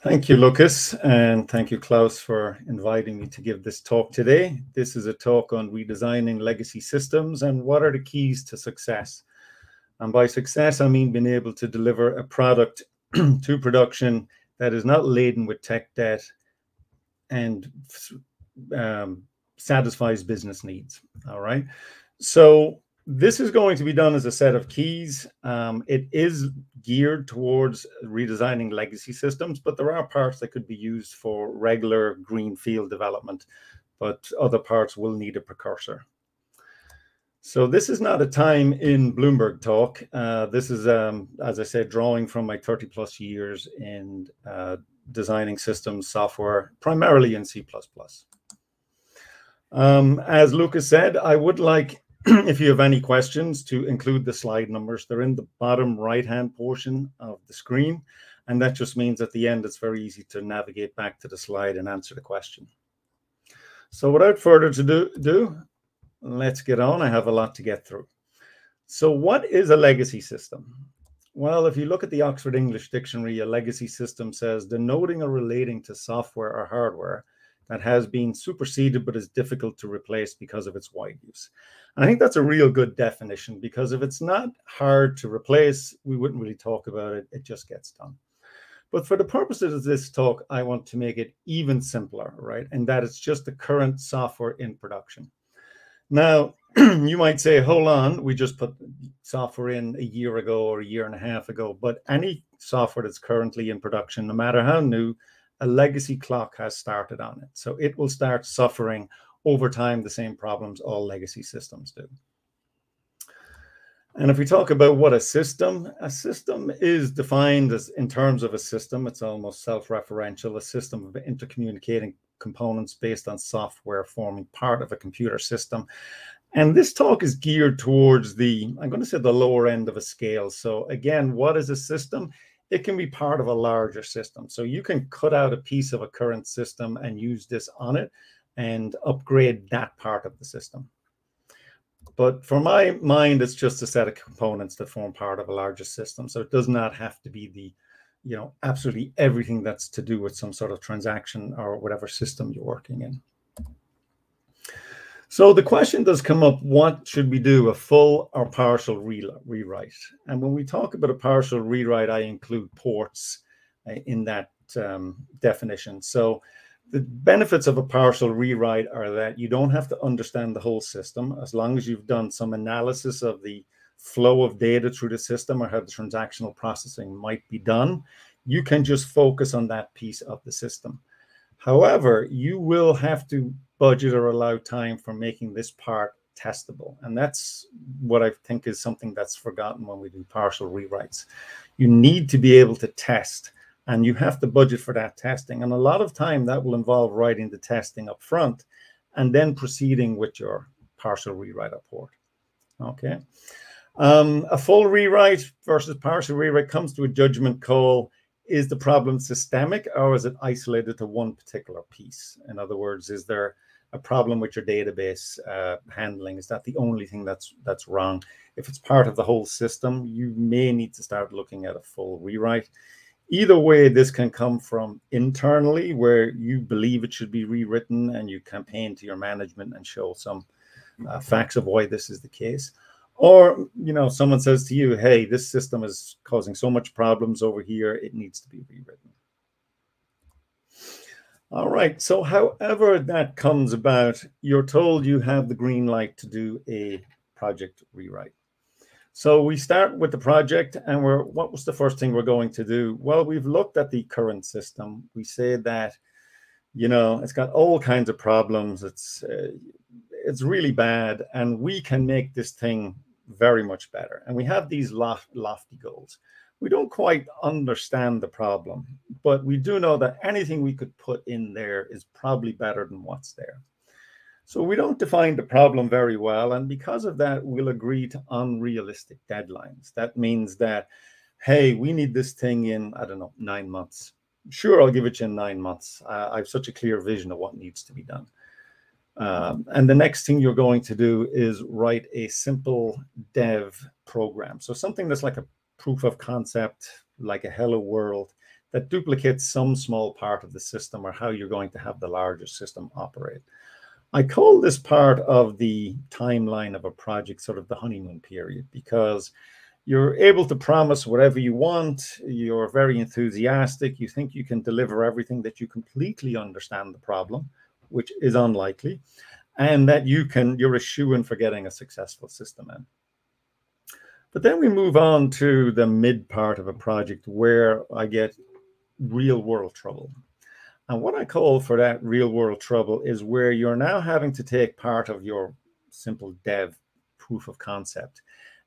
Thank you, Lucas, and thank you, Klaus, for inviting me to give this talk today. This is a talk on redesigning legacy systems and what are the keys to success. And by success, I mean being able to deliver a product to production that is not laden with tech debt and um, satisfies business needs. All right. So this is going to be done as a set of keys. Um, it is geared towards redesigning legacy systems, but there are parts that could be used for regular greenfield development, but other parts will need a precursor. So this is not a time in Bloomberg talk. Uh, this is, um, as I said, drawing from my 30 plus years in uh, designing systems software, primarily in C++. Um, as Lucas said, I would like if you have any questions, to include the slide numbers. They're in the bottom right-hand portion of the screen. And that just means at the end, it's very easy to navigate back to the slide and answer the question. So without further ado, do, let's get on. I have a lot to get through. So what is a legacy system? Well, if you look at the Oxford English Dictionary, a legacy system says denoting or relating to software or hardware that has been superseded but is difficult to replace because of its wide use. And I think that's a real good definition because if it's not hard to replace, we wouldn't really talk about it. It just gets done. But for the purposes of this talk, I want to make it even simpler, right? And that it's just the current software in production. Now, you might say, hold on, we just put software in a year ago or a year and a half ago. But any software that's currently in production, no matter how new, a legacy clock has started on it. So it will start suffering over time the same problems all legacy systems do. And if we talk about what a system, a system is defined as in terms of a system, it's almost self-referential, a system of intercommunicating components based on software forming part of a computer system. And this talk is geared towards the, I'm going to say the lower end of a scale. So again, what is a system? It can be part of a larger system. So you can cut out a piece of a current system and use this on it and upgrade that part of the system. But for my mind, it's just a set of components that form part of a larger system. So it does not have to be the, you know, absolutely everything that's to do with some sort of transaction or whatever system you're working in. So the question does come up, what should we do, a full or partial re rewrite? And when we talk about a partial rewrite, I include ports uh, in that um, definition. So the benefits of a partial rewrite are that you don't have to understand the whole system as long as you've done some analysis of the flow of data through the system or how the transactional processing might be done. You can just focus on that piece of the system. However, you will have to budget or allow time for making this part testable. And that's what I think is something that's forgotten when we do partial rewrites. You need to be able to test and you have to budget for that testing. And a lot of time that will involve writing the testing up front and then proceeding with your partial rewrite port. Okay. Um, a full rewrite versus partial rewrite comes to a judgment call. Is the problem systemic or is it isolated to one particular piece? In other words, is there a problem with your database uh, handling? Is that the only thing that's that's wrong? If it's part of the whole system, you may need to start looking at a full rewrite. Either way, this can come from internally, where you believe it should be rewritten, and you campaign to your management and show some uh, facts of why this is the case. Or you know, someone says to you, "Hey, this system is causing so much problems over here; it needs to be rewritten." All right. So, however that comes about, you're told you have the green light to do a project rewrite. So we start with the project, and we're what was the first thing we're going to do? Well, we've looked at the current system. We say that, you know, it's got all kinds of problems. It's uh, it's really bad, and we can make this thing very much better. And we have these loft, lofty goals we don't quite understand the problem, but we do know that anything we could put in there is probably better than what's there. So we don't define the problem very well. And because of that, we'll agree to unrealistic deadlines. That means that, hey, we need this thing in, I don't know, nine months. Sure, I'll give it you in nine months. I have such a clear vision of what needs to be done. Um, and the next thing you're going to do is write a simple dev program. So something that's like a proof of concept like a hello world that duplicates some small part of the system or how you're going to have the larger system operate. I call this part of the timeline of a project sort of the honeymoon period because you're able to promise whatever you want. You're very enthusiastic. You think you can deliver everything that you completely understand the problem, which is unlikely, and that you can, you're a shoe in for getting a successful system in. But then we move on to the mid part of a project where I get real world trouble. And what I call for that real world trouble is where you're now having to take part of your simple dev proof of concept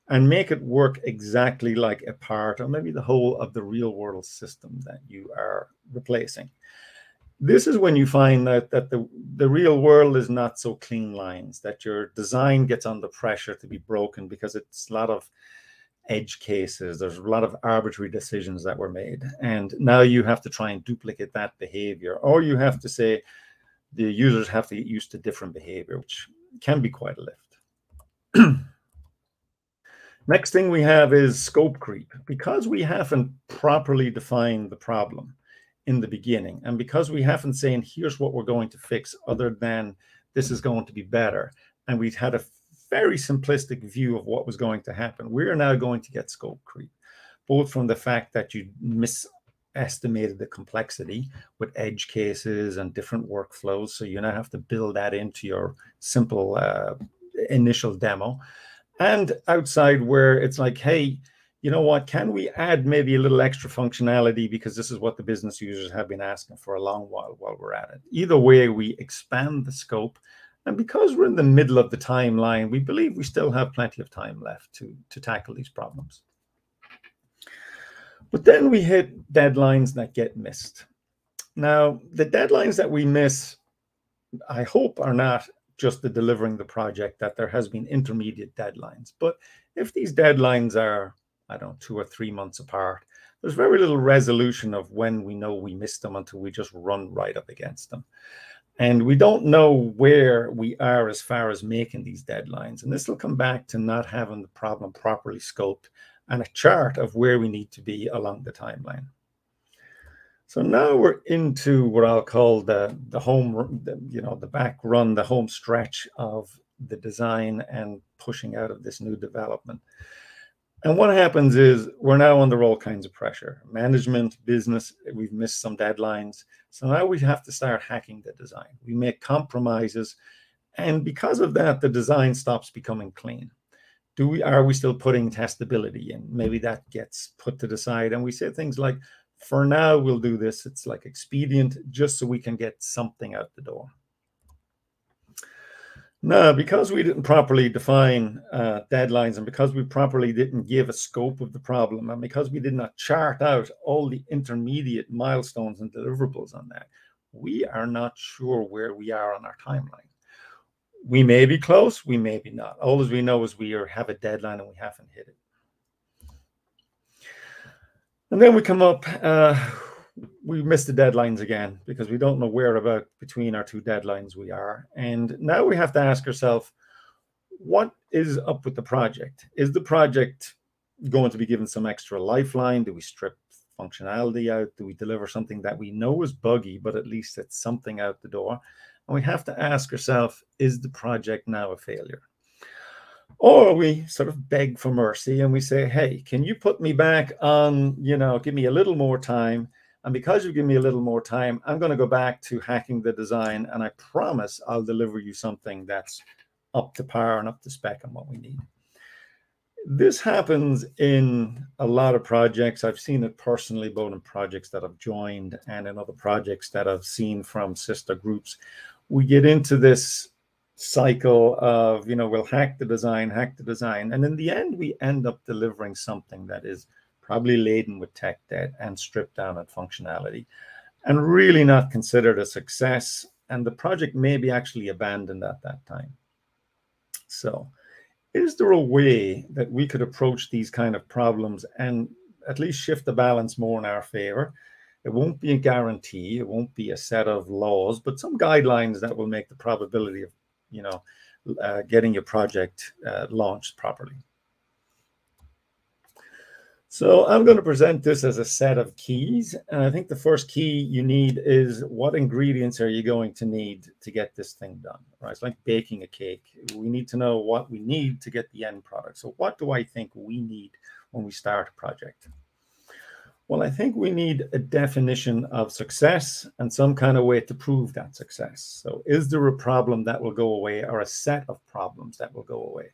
and make it work exactly like a part or maybe the whole of the real world system that you are replacing. This is when you find out that the, the real world is not so clean lines, that your design gets under pressure to be broken because it's a lot of edge cases. There's a lot of arbitrary decisions that were made. And now you have to try and duplicate that behavior, or you have to say the users have to get used to different behavior, which can be quite a lift. Next thing we have is scope creep. Because we haven't properly defined the problem in the beginning, and because we haven't saying, here's what we're going to fix, other than this is going to be better, and we've had a very simplistic view of what was going to happen. We're now going to get scope creep, both from the fact that you misestimated the complexity with edge cases and different workflows. So you now have to build that into your simple uh, initial demo. And outside where it's like, hey, you know what, can we add maybe a little extra functionality because this is what the business users have been asking for a long while while we're at it. Either way, we expand the scope and because we're in the middle of the timeline, we believe we still have plenty of time left to, to tackle these problems. But then we hit deadlines that get missed. Now, the deadlines that we miss, I hope, are not just the delivering the project, that there has been intermediate deadlines. But if these deadlines are, I don't know, two or three months apart, there's very little resolution of when we know we missed them until we just run right up against them. And we don't know where we are as far as making these deadlines. And this will come back to not having the problem properly scoped and a chart of where we need to be along the timeline. So now we're into what I'll call the, the home, the, you know, the back run, the home stretch of the design and pushing out of this new development. And what happens is we're now under all kinds of pressure. Management, business, we've missed some deadlines. So now we have to start hacking the design. We make compromises. And because of that, the design stops becoming clean. Do we are we still putting testability in? Maybe that gets put to the side. And we say things like, for now, we'll do this. It's like expedient just so we can get something out the door. No, because we didn't properly define uh, deadlines and because we properly didn't give a scope of the problem and because we did not chart out all the intermediate milestones and deliverables on that, we are not sure where we are on our timeline. We may be close, we may be not. All as we know is we are, have a deadline and we haven't hit it. And then we come up, uh, we missed the deadlines again because we don't know where about between our two deadlines we are. And now we have to ask ourselves, what is up with the project? Is the project going to be given some extra lifeline? Do we strip functionality out? Do we deliver something that we know is buggy, but at least it's something out the door? And we have to ask ourselves, is the project now a failure? Or we sort of beg for mercy and we say, hey, can you put me back on, you know, give me a little more time and because you give me a little more time, I'm going to go back to hacking the design. And I promise I'll deliver you something that's up to par and up to spec on what we need. This happens in a lot of projects. I've seen it personally, both in projects that I've joined and in other projects that I've seen from sister groups. We get into this cycle of, you know, we'll hack the design, hack the design. And in the end, we end up delivering something that is probably laden with tech debt and stripped down at functionality, and really not considered a success. And the project may be actually abandoned at that time. So, is there a way that we could approach these kind of problems and at least shift the balance more in our favor? It won't be a guarantee, it won't be a set of laws, but some guidelines that will make the probability of, you know, uh, getting your project uh, launched properly. So I'm going to present this as a set of keys. And I think the first key you need is what ingredients are you going to need to get this thing done, right? It's like baking a cake. We need to know what we need to get the end product. So what do I think we need when we start a project? Well, I think we need a definition of success and some kind of way to prove that success. So is there a problem that will go away or a set of problems that will go away?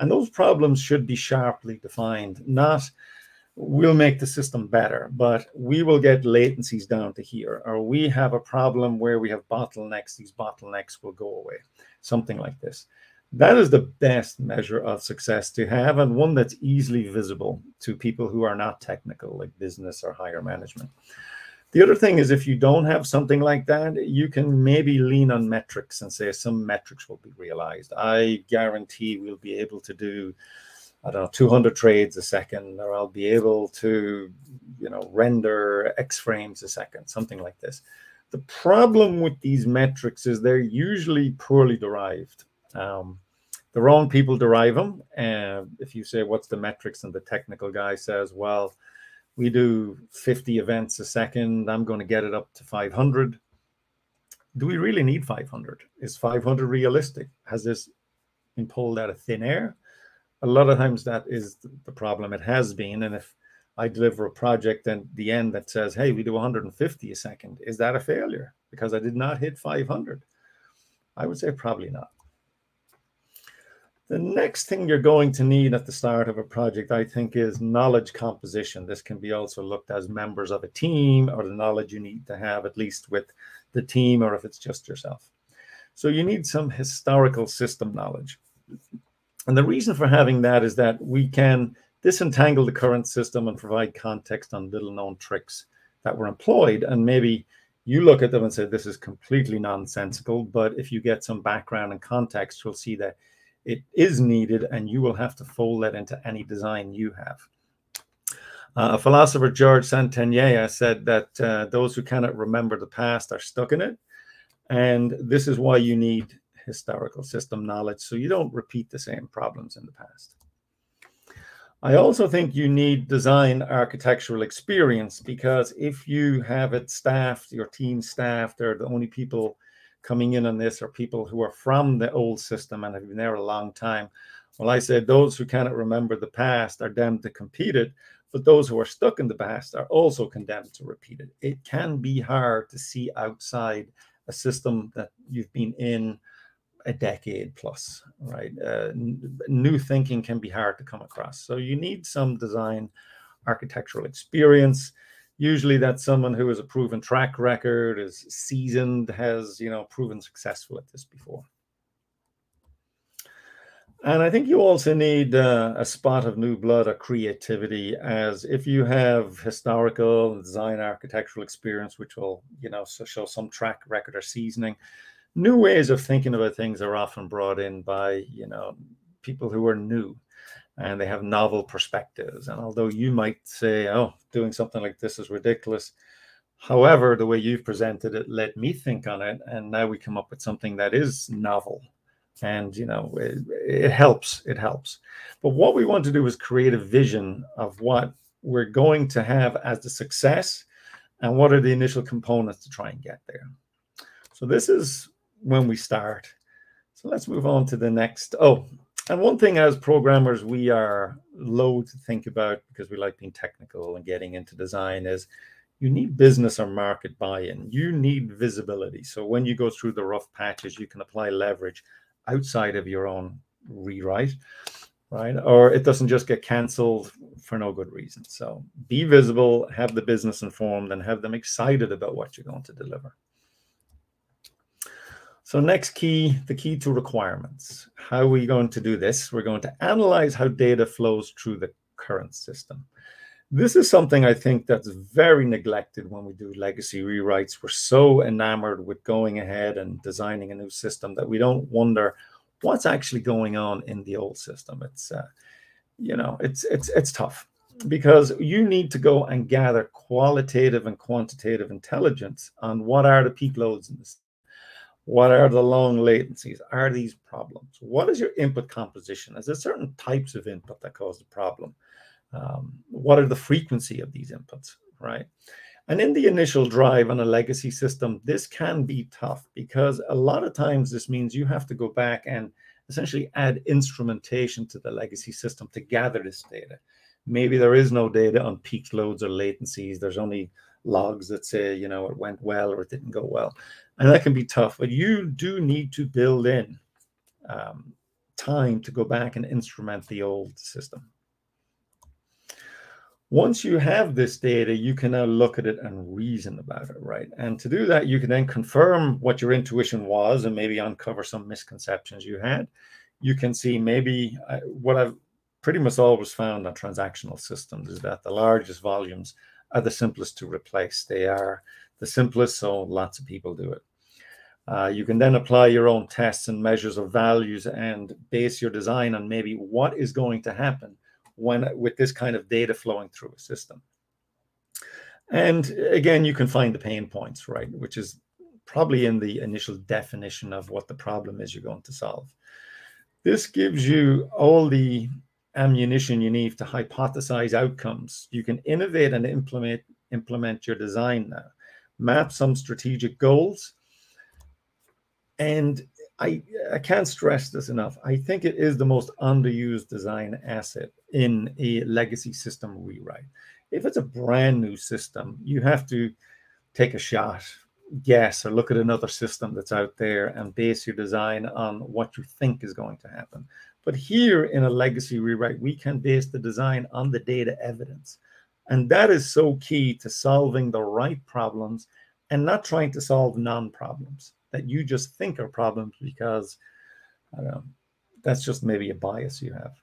And those problems should be sharply defined, not we'll make the system better, but we will get latencies down to here, or we have a problem where we have bottlenecks, these bottlenecks will go away, something like this. That is the best measure of success to have, and one that's easily visible to people who are not technical, like business or higher management. The other thing is if you don't have something like that, you can maybe lean on metrics and say some metrics will be realized. I guarantee we'll be able to do I don't know, 200 trades a second, or I'll be able to, you know, render X frames a second, something like this. The problem with these metrics is they're usually poorly derived. Um, the wrong people derive them. And if you say, what's the metrics? And the technical guy says, well, we do 50 events a second. I'm going to get it up to 500. Do we really need 500? Is 500 realistic? Has this been pulled out of thin air? A lot of times that is the problem. It has been. And if I deliver a project and the end that says, hey, we do 150 a second, is that a failure? Because I did not hit 500. I would say probably not. The next thing you're going to need at the start of a project, I think, is knowledge composition. This can be also looked as members of a team or the knowledge you need to have, at least with the team, or if it's just yourself. So you need some historical system knowledge. And the reason for having that is that we can disentangle the current system and provide context on little known tricks that were employed. And maybe you look at them and say, this is completely nonsensical. But if you get some background and context, you'll see that it is needed and you will have to fold that into any design you have. Uh, a philosopher, George Santayana, said that uh, those who cannot remember the past are stuck in it. And this is why you need historical system knowledge so you don't repeat the same problems in the past. I also think you need design architectural experience because if you have it staffed, your team staffed, they're the only people coming in on this are people who are from the old system and have been there a long time. Well, I said those who cannot remember the past are damned to compete it, but those who are stuck in the past are also condemned to repeat it. It can be hard to see outside a system that you've been in a decade plus, right? Uh, new thinking can be hard to come across. So you need some design architectural experience. Usually that's someone who has a proven track record, is seasoned, has, you know, proven successful at this before. And I think you also need uh, a spot of new blood or creativity as if you have historical design architectural experience, which will, you know, show some track record or seasoning, new ways of thinking about things are often brought in by you know people who are new and they have novel perspectives. And although you might say oh doing something like this is ridiculous however the way you've presented it let me think on it and now we come up with something that is novel. And you know it, it helps it helps. But what we want to do is create a vision of what we're going to have as the success and what are the initial components to try and get there. So this is when we start. So let's move on to the next. Oh, and one thing as programmers we are low to think about because we like being technical and getting into design is you need business or market buy-in. You need visibility. So when you go through the rough patches, you can apply leverage outside of your own rewrite, right? Or it doesn't just get canceled for no good reason. So be visible, have the business informed, and have them excited about what you're going to deliver. So next key, the key to requirements. How are we going to do this? We're going to analyze how data flows through the current system. This is something I think that's very neglected when we do legacy rewrites. We're so enamored with going ahead and designing a new system that we don't wonder what's actually going on in the old system. It's, uh, you know, it's it's it's tough because you need to go and gather qualitative and quantitative intelligence on what are the peak loads in the what are the long latencies? Are these problems? What is your input composition? Is there certain types of input that cause the problem? Um, what are the frequency of these inputs, right? And in the initial drive on a legacy system, this can be tough because a lot of times this means you have to go back and essentially add instrumentation to the legacy system to gather this data. Maybe there is no data on peak loads or latencies. There's only logs that say, you know, it went well or it didn't go well. And that can be tough, but you do need to build in um, time to go back and instrument the old system. Once you have this data, you can now look at it and reason about it, right? And to do that, you can then confirm what your intuition was and maybe uncover some misconceptions you had. You can see maybe uh, what I've pretty much always found on transactional systems is that the largest volumes are the simplest to replace. They are the simplest, so lots of people do it. Uh, you can then apply your own tests and measures of values and base your design on maybe what is going to happen when with this kind of data flowing through a system. And again, you can find the pain points, right, which is probably in the initial definition of what the problem is you're going to solve. This gives you all the ammunition you need to hypothesize outcomes. You can innovate and implement implement your design now, map some strategic goals, and I, I can't stress this enough. I think it is the most underused design asset in a legacy system rewrite. If it's a brand new system, you have to take a shot, guess, or look at another system that's out there and base your design on what you think is going to happen. But here in a legacy rewrite, we can base the design on the data evidence. And that is so key to solving the right problems and not trying to solve non problems that you just think are problems because I don't know, that's just maybe a bias you have.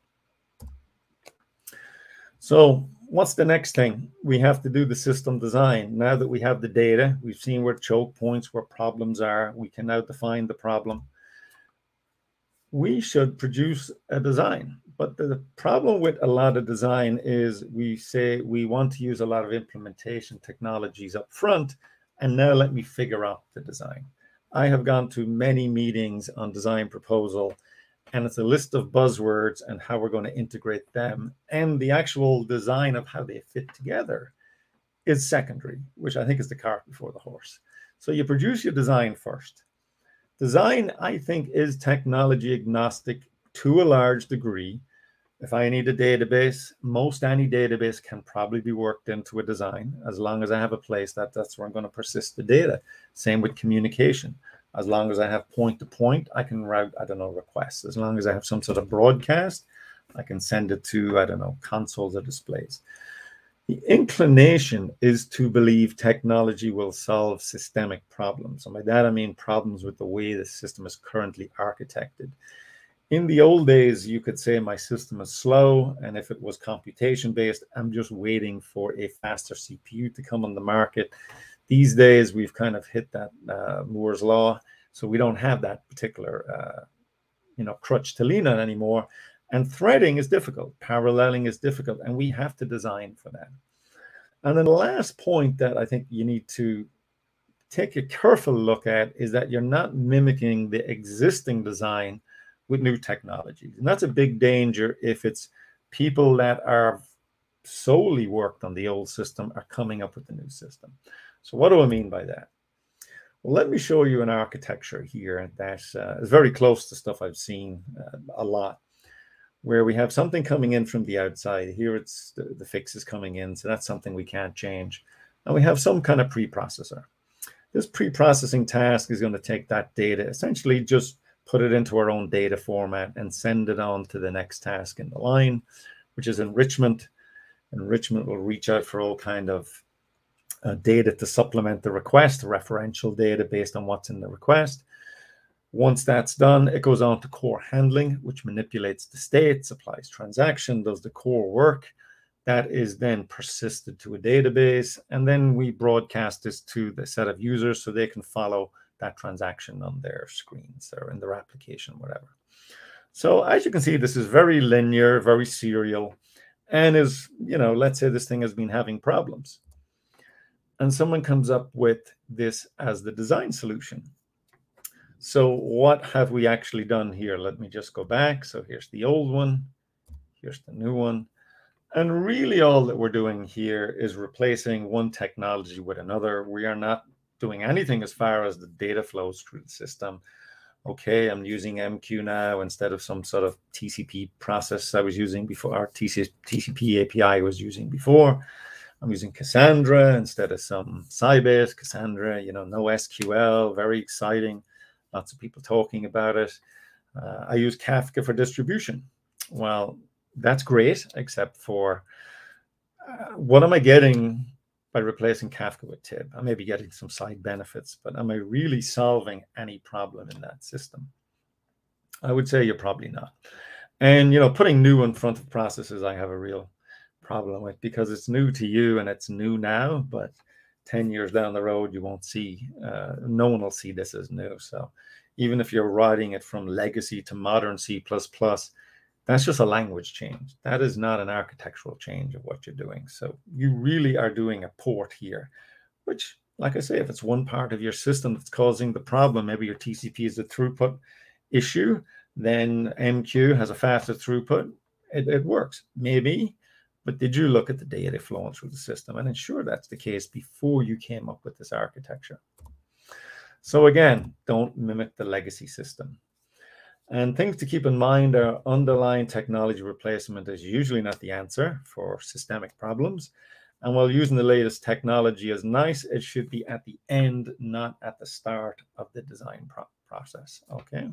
So what's the next thing? We have to do the system design. Now that we have the data, we've seen where choke points, where problems are, we can now define the problem. We should produce a design. But the problem with a lot of design is we say we want to use a lot of implementation technologies up front, and now let me figure out the design. I have gone to many meetings on design proposal, and it's a list of buzzwords and how we're going to integrate them. And the actual design of how they fit together is secondary, which I think is the cart before the horse. So you produce your design first. Design, I think, is technology agnostic to a large degree. If I need a database, most any database can probably be worked into a design as long as I have a place that that's where I'm going to persist the data. Same with communication. As long as I have point to point, I can route, I don't know, requests. As long as I have some sort of broadcast, I can send it to, I don't know, consoles or displays. The inclination is to believe technology will solve systemic problems. And by that, I mean problems with the way the system is currently architected in the old days, you could say my system is slow, and if it was computation based, I'm just waiting for a faster CPU to come on the market. These days, we've kind of hit that uh, Moore's law, so we don't have that particular, uh, you know, crutch to lean on anymore. And threading is difficult, paralleling is difficult, and we have to design for that. And then the last point that I think you need to take a careful look at is that you're not mimicking the existing design with new technologies. And that's a big danger if it's people that are solely worked on the old system are coming up with the new system. So what do I mean by that? Well, let me show you an architecture here that uh, is very close to stuff I've seen uh, a lot, where we have something coming in from the outside. Here it's the, the FIX is coming in, so that's something we can't change. And we have some kind of preprocessor. This pre-processing task is going to take that data, essentially just put it into our own data format and send it on to the next task in the line, which is enrichment. Enrichment will reach out for all kind of uh, data to supplement the request, referential data based on what's in the request. Once that's done, it goes on to core handling, which manipulates the state, supplies transaction, does the core work. That is then persisted to a database, and then we broadcast this to the set of users so they can follow that transaction on their screens or in their application, whatever. So as you can see, this is very linear, very serial, and is, you know, let's say this thing has been having problems. And someone comes up with this as the design solution. So what have we actually done here? Let me just go back. So here's the old one. Here's the new one. And really, all that we're doing here is replacing one technology with another. We are not doing anything as far as the data flows through the system. Okay, I'm using MQ now instead of some sort of TCP process I was using before, our TCP API I was using before. I'm using Cassandra instead of some Sybase, Cassandra, you know, no SQL, very exciting. Lots of people talking about it. Uh, I use Kafka for distribution. Well, that's great, except for uh, what am I getting by replacing Kafka with Tib? I may be getting some side benefits, but am I really solving any problem in that system? I would say you're probably not. And you know, putting new in front of processes, I have a real problem with because it's new to you and it's new now, but 10 years down the road, you won't see, uh, no one will see this as new. So even if you're writing it from legacy to modern C++, that's just a language change. That is not an architectural change of what you're doing. So you really are doing a port here, which, like I say, if it's one part of your system that's causing the problem, maybe your TCP is a throughput issue, then MQ has a faster throughput. It, it works, maybe. But did you look at the data flowing through the system and ensure that's the case before you came up with this architecture? So again, don't mimic the legacy system. And things to keep in mind are underlying technology replacement is usually not the answer for systemic problems. And while using the latest technology is nice, it should be at the end, not at the start of the design pro process. Okay.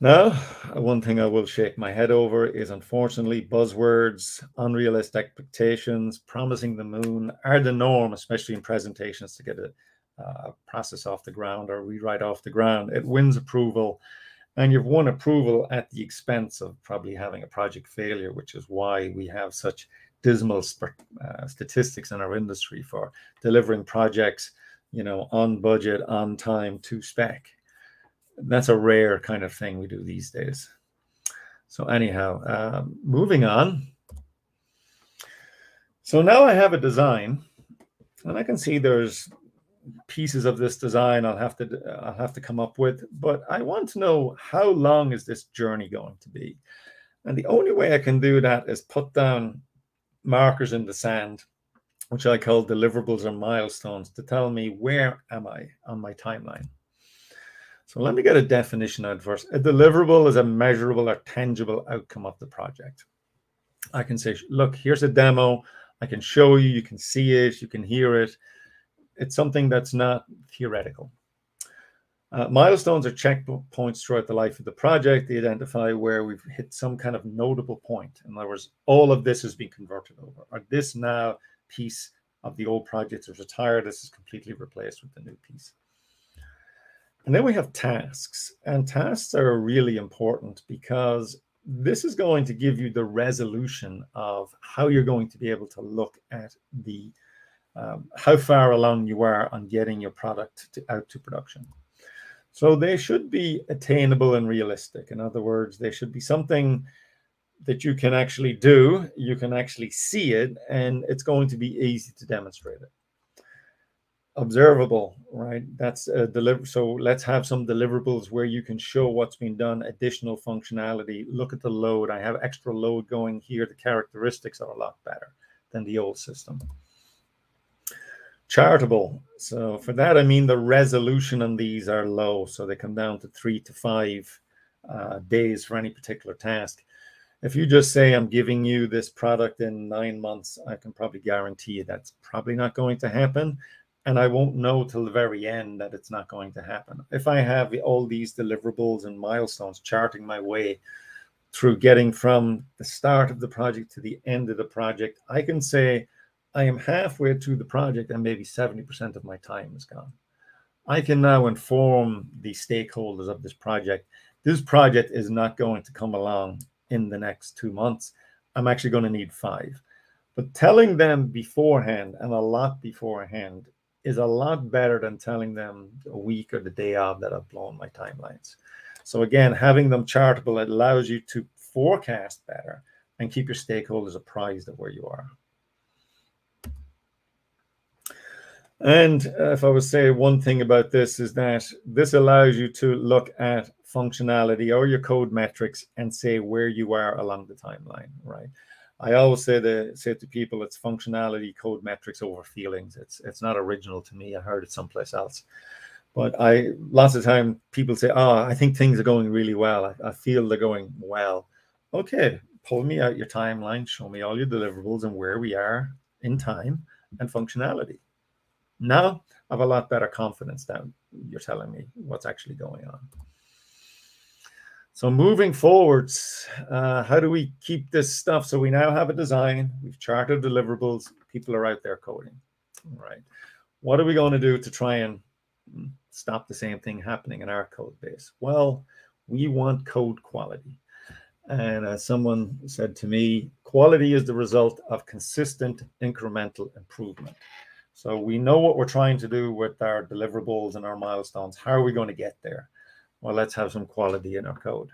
Now, one thing I will shake my head over is unfortunately buzzwords, unrealistic expectations, promising the moon are the norm, especially in presentations to get a, process off the ground or rewrite off the ground. It wins approval, and you've won approval at the expense of probably having a project failure, which is why we have such dismal uh, statistics in our industry for delivering projects, you know, on budget, on time, to spec that's a rare kind of thing we do these days. So anyhow, uh, moving on. So now I have a design, and I can see there's pieces of this design I'll have to I'll have to come up with, but I want to know how long is this journey going to be? And the only way I can do that is put down markers in the sand, which I call deliverables or milestones to tell me where am I on my timeline. So let me get a definition out first. A deliverable is a measurable or tangible outcome of the project. I can say, look, here's a demo. I can show you, you can see it, you can hear it. It's something that's not theoretical. Uh, milestones are checkpoints throughout the life of the project. They identify where we've hit some kind of notable point. In other words, all of this has been converted over, or this now piece of the old project is retired. This is completely replaced with the new piece. And then we have tasks, and tasks are really important because this is going to give you the resolution of how you're going to be able to look at the um, how far along you are on getting your product to, out to production. So they should be attainable and realistic. In other words, they should be something that you can actually do, you can actually see it, and it's going to be easy to demonstrate it observable, right? That's a deliver. So let's have some deliverables where you can show what's been done, additional functionality. Look at the load. I have extra load going here. The characteristics are a lot better than the old system. charitable So for that, I mean the resolution on these are low. So they come down to three to five uh, days for any particular task. If you just say, I'm giving you this product in nine months, I can probably guarantee you that's probably not going to happen and I won't know till the very end that it's not going to happen. If I have all these deliverables and milestones charting my way through getting from the start of the project to the end of the project, I can say I am halfway through the project and maybe 70% of my time is gone. I can now inform the stakeholders of this project. This project is not going to come along in the next two months. I'm actually going to need five. But telling them beforehand and a lot beforehand is a lot better than telling them a week or the day of that I've blown my timelines. So again, having them chartable allows you to forecast better and keep your stakeholders apprised of where you are. And uh, if I would say one thing about this is that this allows you to look at functionality or your code metrics and say where you are along the timeline, right? I always say to say to people, it's functionality, code metrics over feelings. It's it's not original to me. I heard it someplace else, but I lots of time people say, "Oh, I think things are going really well. I, I feel they're going well." Okay, pull me out your timeline, show me all your deliverables and where we are in time and functionality. Now I have a lot better confidence that you're telling me what's actually going on. So moving forwards, uh, how do we keep this stuff? So we now have a design, we've charted deliverables, people are out there coding, right? What are we going to do to try and stop the same thing happening in our code base? Well, we want code quality. And as someone said to me, quality is the result of consistent incremental improvement. So we know what we're trying to do with our deliverables and our milestones. How are we going to get there? Well, let's have some quality in our code.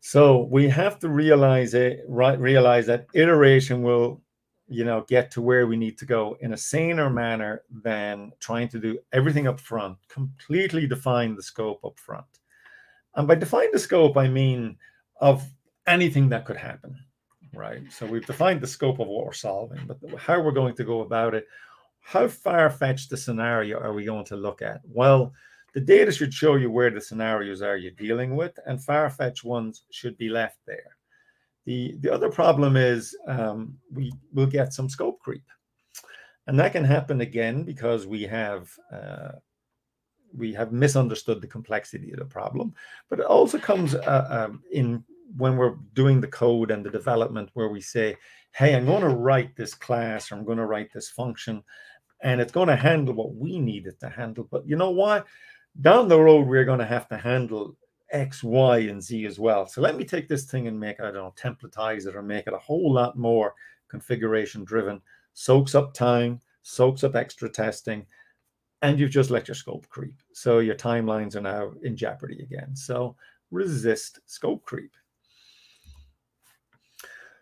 So we have to realize it, right? Realize that iteration will, you know, get to where we need to go in a saner manner than trying to do everything up front, completely define the scope up front. And by define the scope, I mean of anything that could happen, right? So we've defined the scope of what we're solving, but how we're going to go about it, how far fetched the scenario are we going to look at? Well, the data should show you where the scenarios are you're dealing with, and far-fetched ones should be left there. The, the other problem is um, we will get some scope creep. And that can happen again because we have uh, we have misunderstood the complexity of the problem. But it also comes uh, um, in when we're doing the code and the development where we say, hey, I'm going to write this class or I'm going to write this function and it's going to handle what we need it to handle. But you know what? Down the road, we're going to have to handle X, Y, and Z as well. So let me take this thing and make, I don't know, templatize it or make it a whole lot more configuration driven, soaks up time, soaks up extra testing, and you've just let your scope creep. So your timelines are now in jeopardy again. So resist scope creep.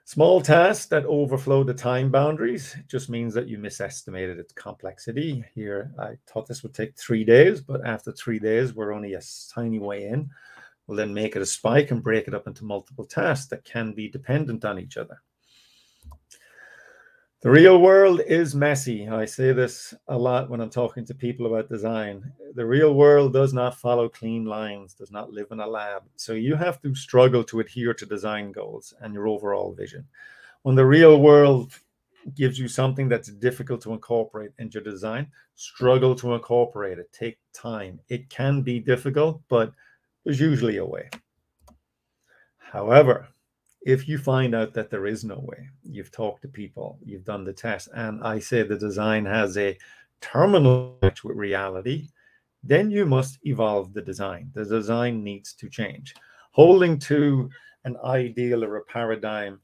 Small tasks that overflow the time boundaries just means that you misestimated its complexity. Here, I thought this would take three days, but after three days, we're only a tiny way in. We'll then make it a spike and break it up into multiple tasks that can be dependent on each other. The real world is messy. I say this a lot when I'm talking to people about design. The real world does not follow clean lines, does not live in a lab. So you have to struggle to adhere to design goals and your overall vision. When the real world gives you something that's difficult to incorporate into your design, struggle to incorporate it. Take time. It can be difficult, but there's usually a way. However, if you find out that there is no way, you've talked to people, you've done the test, and I say the design has a terminal match with reality, then you must evolve the design. The design needs to change. Holding to an ideal or a paradigm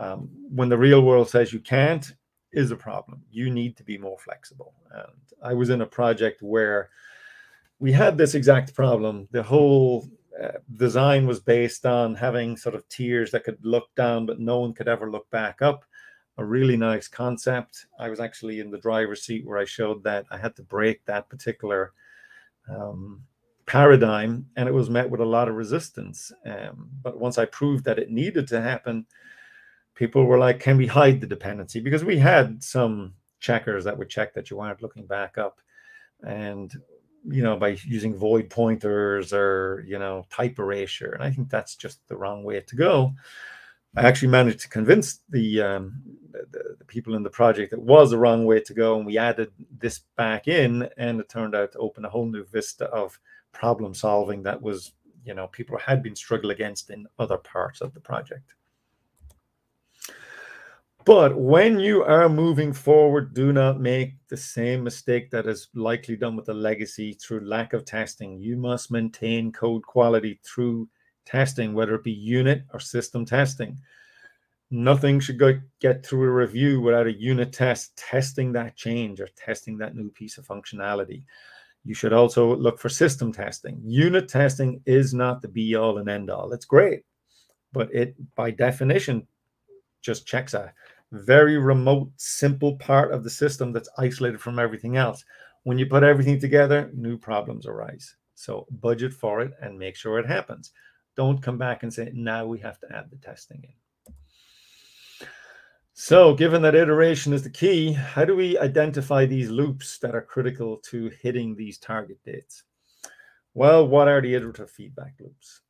um, when the real world says you can't is a problem. You need to be more flexible. And I was in a project where we had this exact problem. The whole uh, design was based on having sort of tiers that could look down, but no one could ever look back up. A really nice concept. I was actually in the driver's seat where I showed that I had to break that particular um, paradigm, and it was met with a lot of resistance. Um, but once I proved that it needed to happen, people were like, "Can we hide the dependency?" Because we had some checkers that would check that you aren't looking back up, and you know, by using void pointers or, you know, type erasure. And I think that's just the wrong way to go. I actually managed to convince the, um, the, the people in the project it was the wrong way to go, and we added this back in, and it turned out to open a whole new vista of problem solving that was, you know, people had been struggling against in other parts of the project. But when you are moving forward, do not make the same mistake that is likely done with the legacy through lack of testing. You must maintain code quality through testing, whether it be unit or system testing. Nothing should go, get through a review without a unit test testing that change or testing that new piece of functionality. You should also look for system testing. Unit testing is not the be all and end all. It's great, but it by definition just checks a very remote, simple part of the system that's isolated from everything else. When you put everything together, new problems arise. So budget for it and make sure it happens. Don't come back and say, now we have to add the testing in. So given that iteration is the key, how do we identify these loops that are critical to hitting these target dates? Well, what are the iterative feedback loops?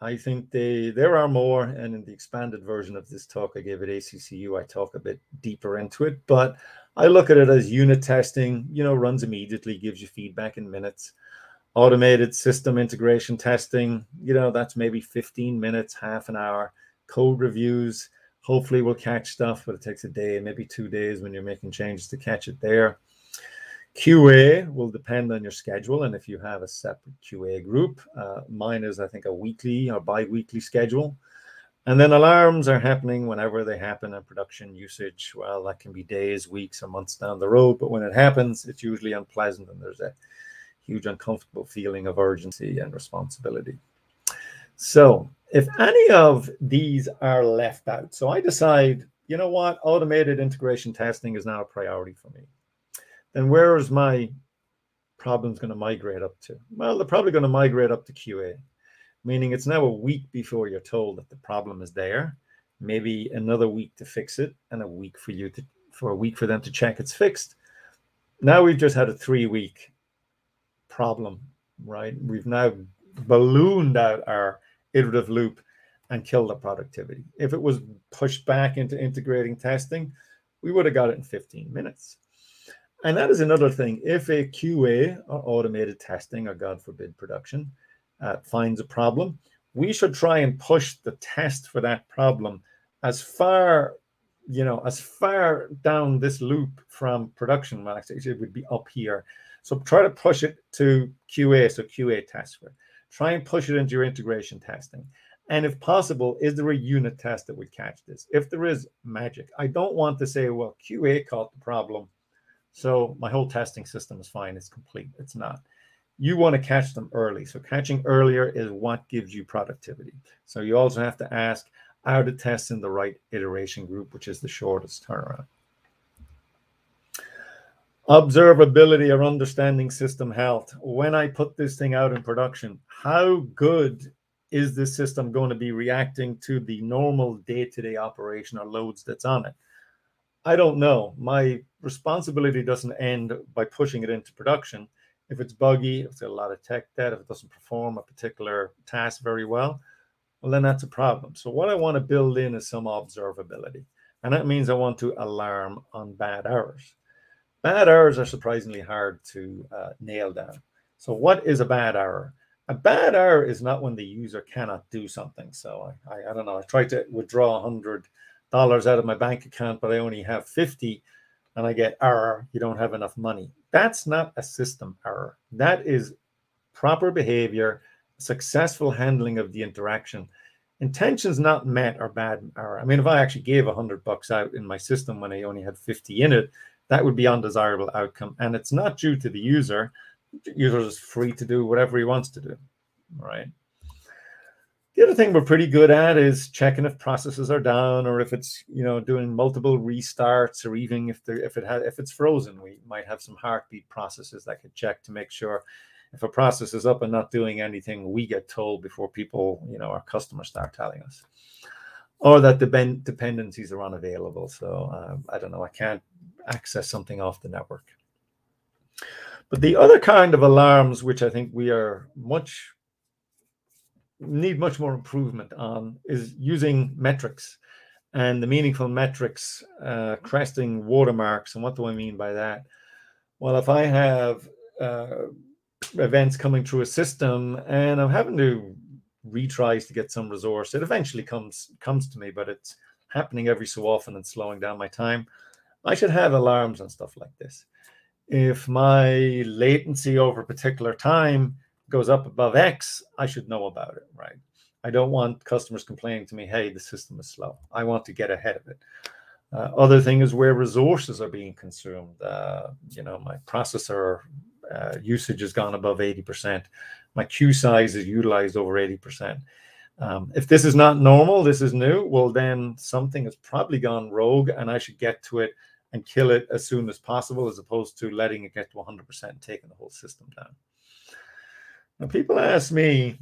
I think they there are more, and in the expanded version of this talk I gave at ACCU, I talk a bit deeper into it. But I look at it as unit testing. You know, runs immediately, gives you feedback in minutes. Automated system integration testing. You know, that's maybe 15 minutes, half an hour. Code reviews. Hopefully, we'll catch stuff, but it takes a day, maybe two days when you're making changes to catch it there. QA will depend on your schedule and if you have a separate QA group. Uh, mine is, I think, a weekly or bi weekly schedule. And then alarms are happening whenever they happen in production usage. Well, that can be days, weeks, or months down the road. But when it happens, it's usually unpleasant and there's a huge uncomfortable feeling of urgency and responsibility. So, if any of these are left out, so I decide, you know what, automated integration testing is now a priority for me then where is my problems going to migrate up to? Well, they're probably going to migrate up to QA, meaning it's now a week before you're told that the problem is there, maybe another week to fix it, and a week for you to for a week for them to check it's fixed. Now we've just had a three week problem, right? We've now ballooned out our iterative loop and killed the productivity. If it was pushed back into integrating testing, we would have got it in 15 minutes. And that is another thing. If a QA or automated testing, or God forbid, production, uh, finds a problem, we should try and push the test for that problem as far, you know, as far down this loop from production. Well, actually, it would be up here. So try to push it to QA, so QA test for it. Try and push it into your integration testing. And if possible, is there a unit test that would catch this? If there is, magic. I don't want to say, well, QA caught the problem so my whole testing system is fine. It's complete. It's not. You want to catch them early. So catching earlier is what gives you productivity. So you also have to ask, are the tests in the right iteration group, which is the shortest turnaround? Observability or understanding system health. When I put this thing out in production, how good is this system going to be reacting to the normal day-to-day -day operation or loads that's on it? I don't know. My responsibility doesn't end by pushing it into production. If it's buggy, if it's a lot of tech debt, if it doesn't perform a particular task very well, well, then that's a problem. So what I want to build in is some observability. And that means I want to alarm on bad errors. Bad errors are surprisingly hard to uh, nail down. So what is a bad error? A bad error is not when the user cannot do something. So I, I, I don't know. I tried to withdraw 100 dollars out of my bank account, but I only have 50 and I get error, you don't have enough money. That's not a system error. That is proper behavior, successful handling of the interaction. Intentions not met are bad error. I mean, if I actually gave hundred bucks out in my system when I only had 50 in it, that would be undesirable outcome. And it's not due to the user. The user is free to do whatever he wants to do. Right. The other thing we're pretty good at is checking if processes are down or if it's you know doing multiple restarts or even if there if it had if it's frozen, we might have some heartbeat processes that could check to make sure if a process is up and not doing anything, we get told before people, you know, our customers start telling us. Or that the dependencies are unavailable. So um, I don't know, I can't access something off the network. But the other kind of alarms, which I think we are much need much more improvement on is using metrics and the meaningful metrics, uh, cresting watermarks. And what do I mean by that? Well, if I have uh, events coming through a system and I'm having to retries to get some resource, it eventually comes comes to me, but it's happening every so often and slowing down my time. I should have alarms and stuff like this. If my latency over a particular time goes up above X, I should know about it, right? I don't want customers complaining to me, hey, the system is slow. I want to get ahead of it. Uh, other thing is where resources are being consumed. Uh, you know, my processor uh, usage has gone above 80%. My queue size is utilized over 80%. Um, if this is not normal, this is new, well, then something has probably gone rogue and I should get to it and kill it as soon as possible, as opposed to letting it get to 100% and taking the whole system down. Now, people ask me,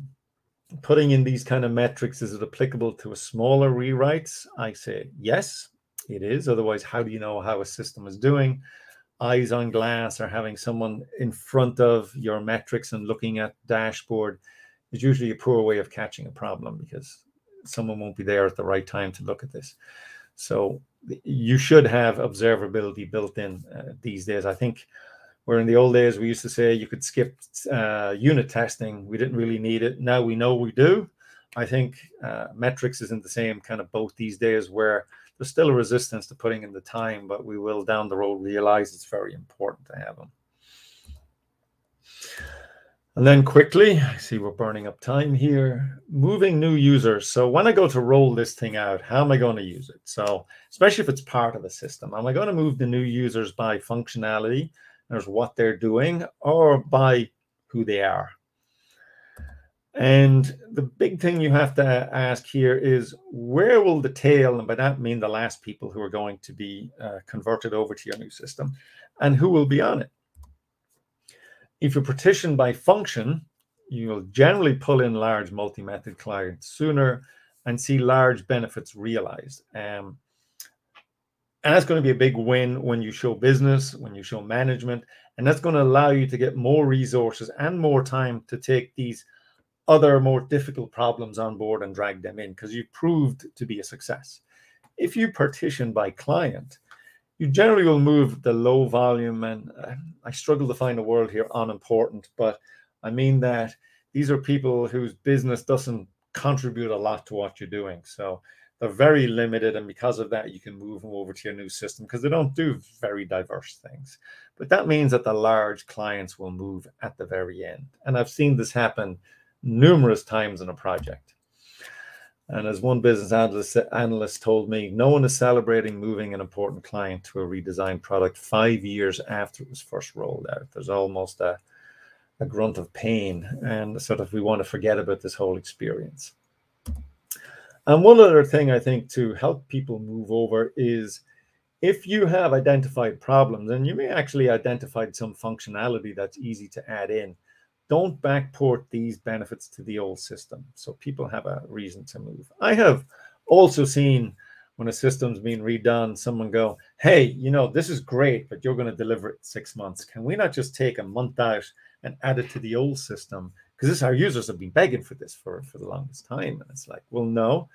putting in these kind of metrics, is it applicable to a smaller rewrites? I say yes, it is. Otherwise, how do you know how a system is doing? Eyes on glass or having someone in front of your metrics and looking at dashboard is usually a poor way of catching a problem because someone won't be there at the right time to look at this. So you should have observability built in uh, these days. I think where in the old days we used to say you could skip uh, unit testing, we didn't really need it. Now we know we do. I think uh, metrics is in the same kind of boat these days where there's still a resistance to putting in the time, but we will down the road realize it's very important to have them. And then quickly, I see we're burning up time here. Moving new users. So when I go to roll this thing out, how am I going to use it? So especially if it's part of a system, am I going to move the new users by functionality? There's what they're doing or by who they are. And the big thing you have to ask here is where will the tail, and by that mean the last people who are going to be uh, converted over to your new system, and who will be on it? If you partition by function, you will generally pull in large multi-method clients sooner and see large benefits realized. Um, and that's going to be a big win when you show business, when you show management, and that's going to allow you to get more resources and more time to take these other more difficult problems on board and drag them in because you've proved to be a success. If you partition by client, you generally will move the low volume and uh, I struggle to find a word here unimportant, but I mean that these are people whose business doesn't contribute a lot to what you're doing. So they're very limited, and because of that, you can move them over to your new system because they don't do very diverse things. But that means that the large clients will move at the very end. And I've seen this happen numerous times in a project. And as one business analyst, analyst told me, no one is celebrating moving an important client to a redesigned product five years after it was first rolled out. There's almost a, a grunt of pain, and sort of we want to forget about this whole experience. And one other thing I think to help people move over is if you have identified problems, and you may actually identified some functionality that's easy to add in, don't backport these benefits to the old system. So people have a reason to move. I have also seen when a system's being redone, someone go, hey, you know, this is great, but you're going to deliver it six months. Can we not just take a month out and add it to the old system? Because this our users have been begging for this for, for the longest time. And it's like, well, no,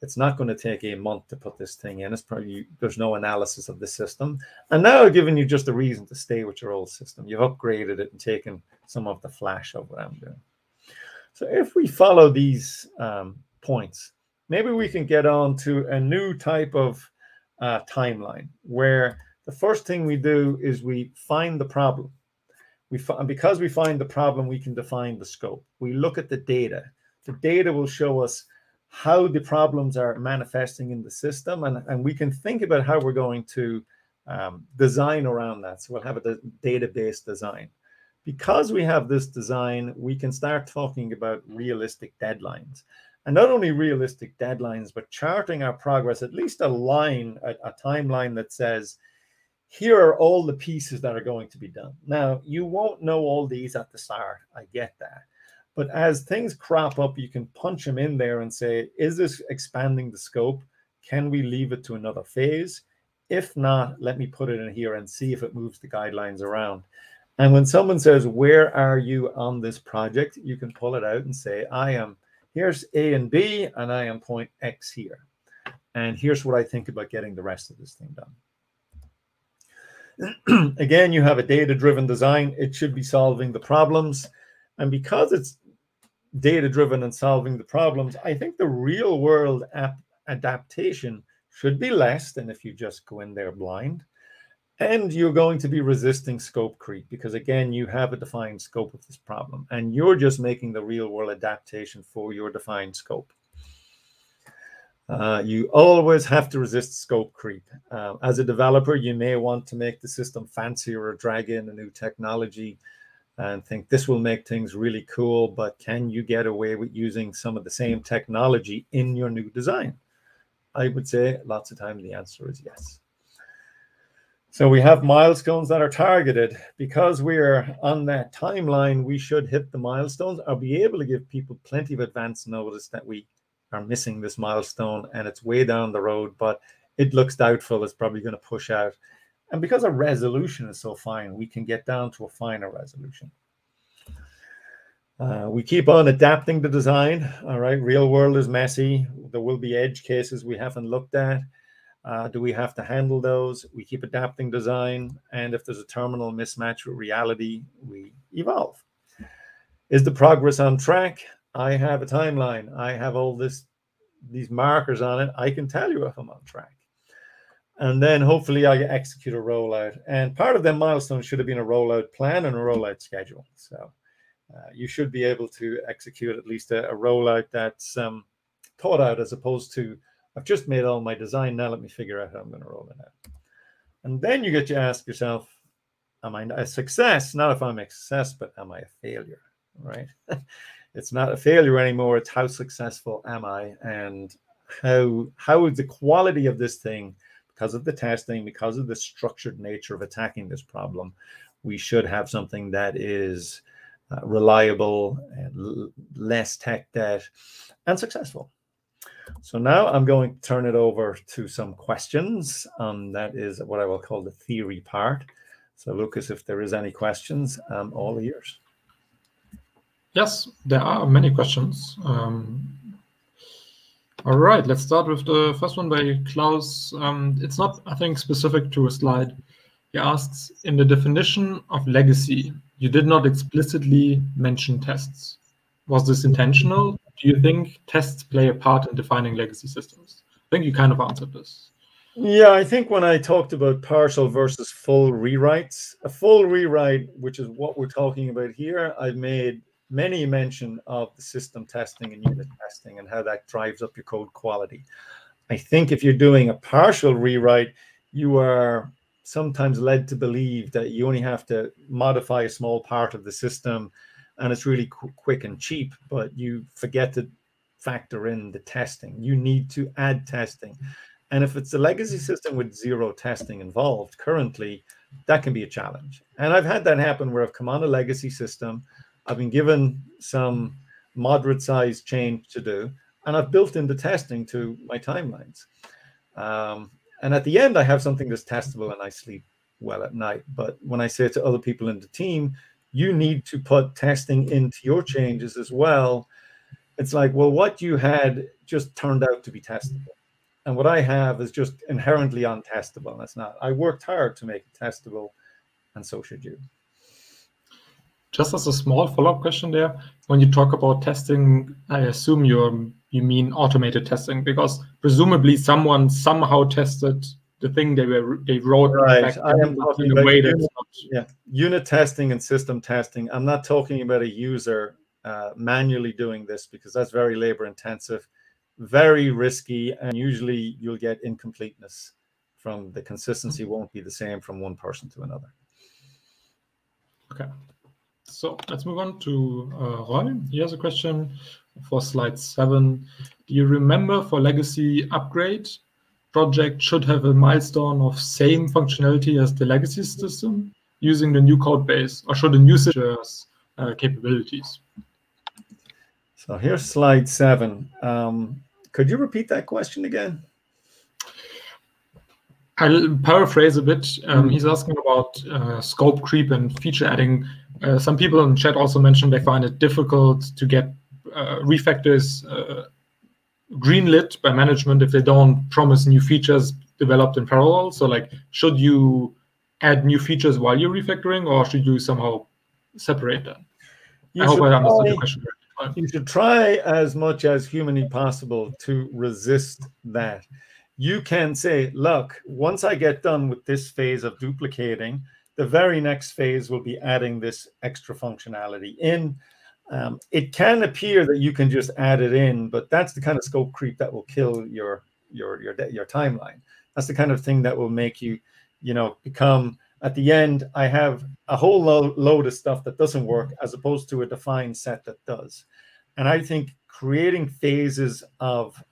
it's not going to take a month to put this thing in. It's probably there's no analysis of the system. And now I've given you just a reason to stay with your old system. You've upgraded it and taken some of the flash of what I'm doing. So if we follow these um, points, maybe we can get on to a new type of uh, timeline where the first thing we do is we find the problem. We and because we find the problem, we can define the scope. We look at the data. The data will show us how the problems are manifesting in the system, and, and we can think about how we're going to um, design around that. So we'll have a database design. Because we have this design, we can start talking about realistic deadlines. And not only realistic deadlines, but charting our progress, at least a line, a, a timeline that says, here are all the pieces that are going to be done. Now, you won't know all these at the start. I get that. But as things crop up, you can punch them in there and say, is this expanding the scope? Can we leave it to another phase? If not, let me put it in here and see if it moves the guidelines around. And when someone says, where are you on this project? You can pull it out and say, I am, here's A and B, and I am point X here. And here's what I think about getting the rest of this thing done. Again, you have a data-driven design. It should be solving the problems. And because it's data driven and solving the problems, I think the real world app adaptation should be less than if you just go in there blind. And you're going to be resisting scope creep because, again, you have a defined scope of this problem and you're just making the real world adaptation for your defined scope. Uh, you always have to resist scope creep. Uh, as a developer, you may want to make the system fancier or drag in a new technology and think this will make things really cool, but can you get away with using some of the same technology in your new design? I would say lots of time the answer is yes. So we have milestones that are targeted. Because we're on that timeline, we should hit the milestones or be able to give people plenty of advance notice that we are missing this milestone and it's way down the road, but it looks doubtful. It's probably going to push out. And because our resolution is so fine, we can get down to a finer resolution. Uh, we keep on adapting the design. All right, real world is messy. There will be edge cases we haven't looked at. Uh, do we have to handle those? We keep adapting design. And if there's a terminal mismatch with reality, we evolve. Is the progress on track? I have a timeline. I have all this, these markers on it. I can tell you if I'm on track. And then hopefully I execute a rollout. And part of that milestone should have been a rollout plan and a rollout schedule. So uh, you should be able to execute at least a, a rollout that's um, thought out as opposed to I've just made all my design. Now let me figure out how I'm going to roll it out. And then you get to ask yourself, am I a success? Not if I'm a success, but am I a failure? Right? it's not a failure anymore. It's how successful am I, and how how is the quality of this thing because of the testing, because of the structured nature of attacking this problem. We should have something that is uh, reliable, less tech debt, and successful. So now I'm going to turn it over to some questions. Um, that is what I will call the theory part. So Lucas, if there is any questions, I'm all ears. Yes, there are many questions. Um, all right, let's start with the first one by Klaus. Um, it's not, I think, specific to a slide. He asks, in the definition of legacy, you did not explicitly mention tests. Was this intentional? Do you think tests play a part in defining legacy systems? I think you kind of answered this. Yeah, I think when I talked about partial versus full rewrites, a full rewrite, which is what we're talking about here, I've made many mention of the system testing and unit testing and how that drives up your code quality. I think if you're doing a partial rewrite, you are sometimes led to believe that you only have to modify a small part of the system and it's really qu quick and cheap, but you forget to factor in the testing. You need to add testing. And if it's a legacy system with zero testing involved currently, that can be a challenge. And I've had that happen where I've come on a legacy system, I've been given some moderate sized change to do, and I've built in the testing to my timelines. Um, and at the end, I have something that's testable and I sleep well at night. But when I say to other people in the team, you need to put testing into your changes as well. It's like, well, what you had just turned out to be testable. And what I have is just inherently untestable. That's not. I worked hard to make it testable, and so should you. Just as a small follow-up question there, when you talk about testing, I assume you you mean automated testing because presumably someone somehow tested the thing they were they wrote right. I am talking in a way unit, not... yeah unit testing and system testing. I'm not talking about a user uh, manually doing this because that's very labor intensive, very risky, and usually you'll get incompleteness from the consistency mm-hmm. won't be the same from one person to another. Okay, so let's move on to uh, Roy. He has a question for slide seven. Do you remember for legacy upgrade project should have a milestone of same functionality as the legacy system using the new code base, or should the new system's uh, capabilities? So here's slide seven. Um, could you repeat that question again? I'll paraphrase a bit. Um, he's asking about uh, scope creep and feature adding. Uh, some people in chat also mentioned they find it difficult to get uh, refactors uh, greenlit by management if they don't promise new features developed in parallel. So like, should you add new features while you're refactoring, or should you somehow separate them? You I hope I understood the question. You should try as much as humanly possible to resist that. You can say, look, once I get done with this phase of duplicating, the very next phase will be adding this extra functionality in um, it can appear that you can just add it in, but that's the kind of scope creep that will kill your your your your timeline. That's the kind of thing that will make you, you know, become at the end. I have a whole lo load of stuff that doesn't work, as opposed to a defined set that does. And I think creating phases of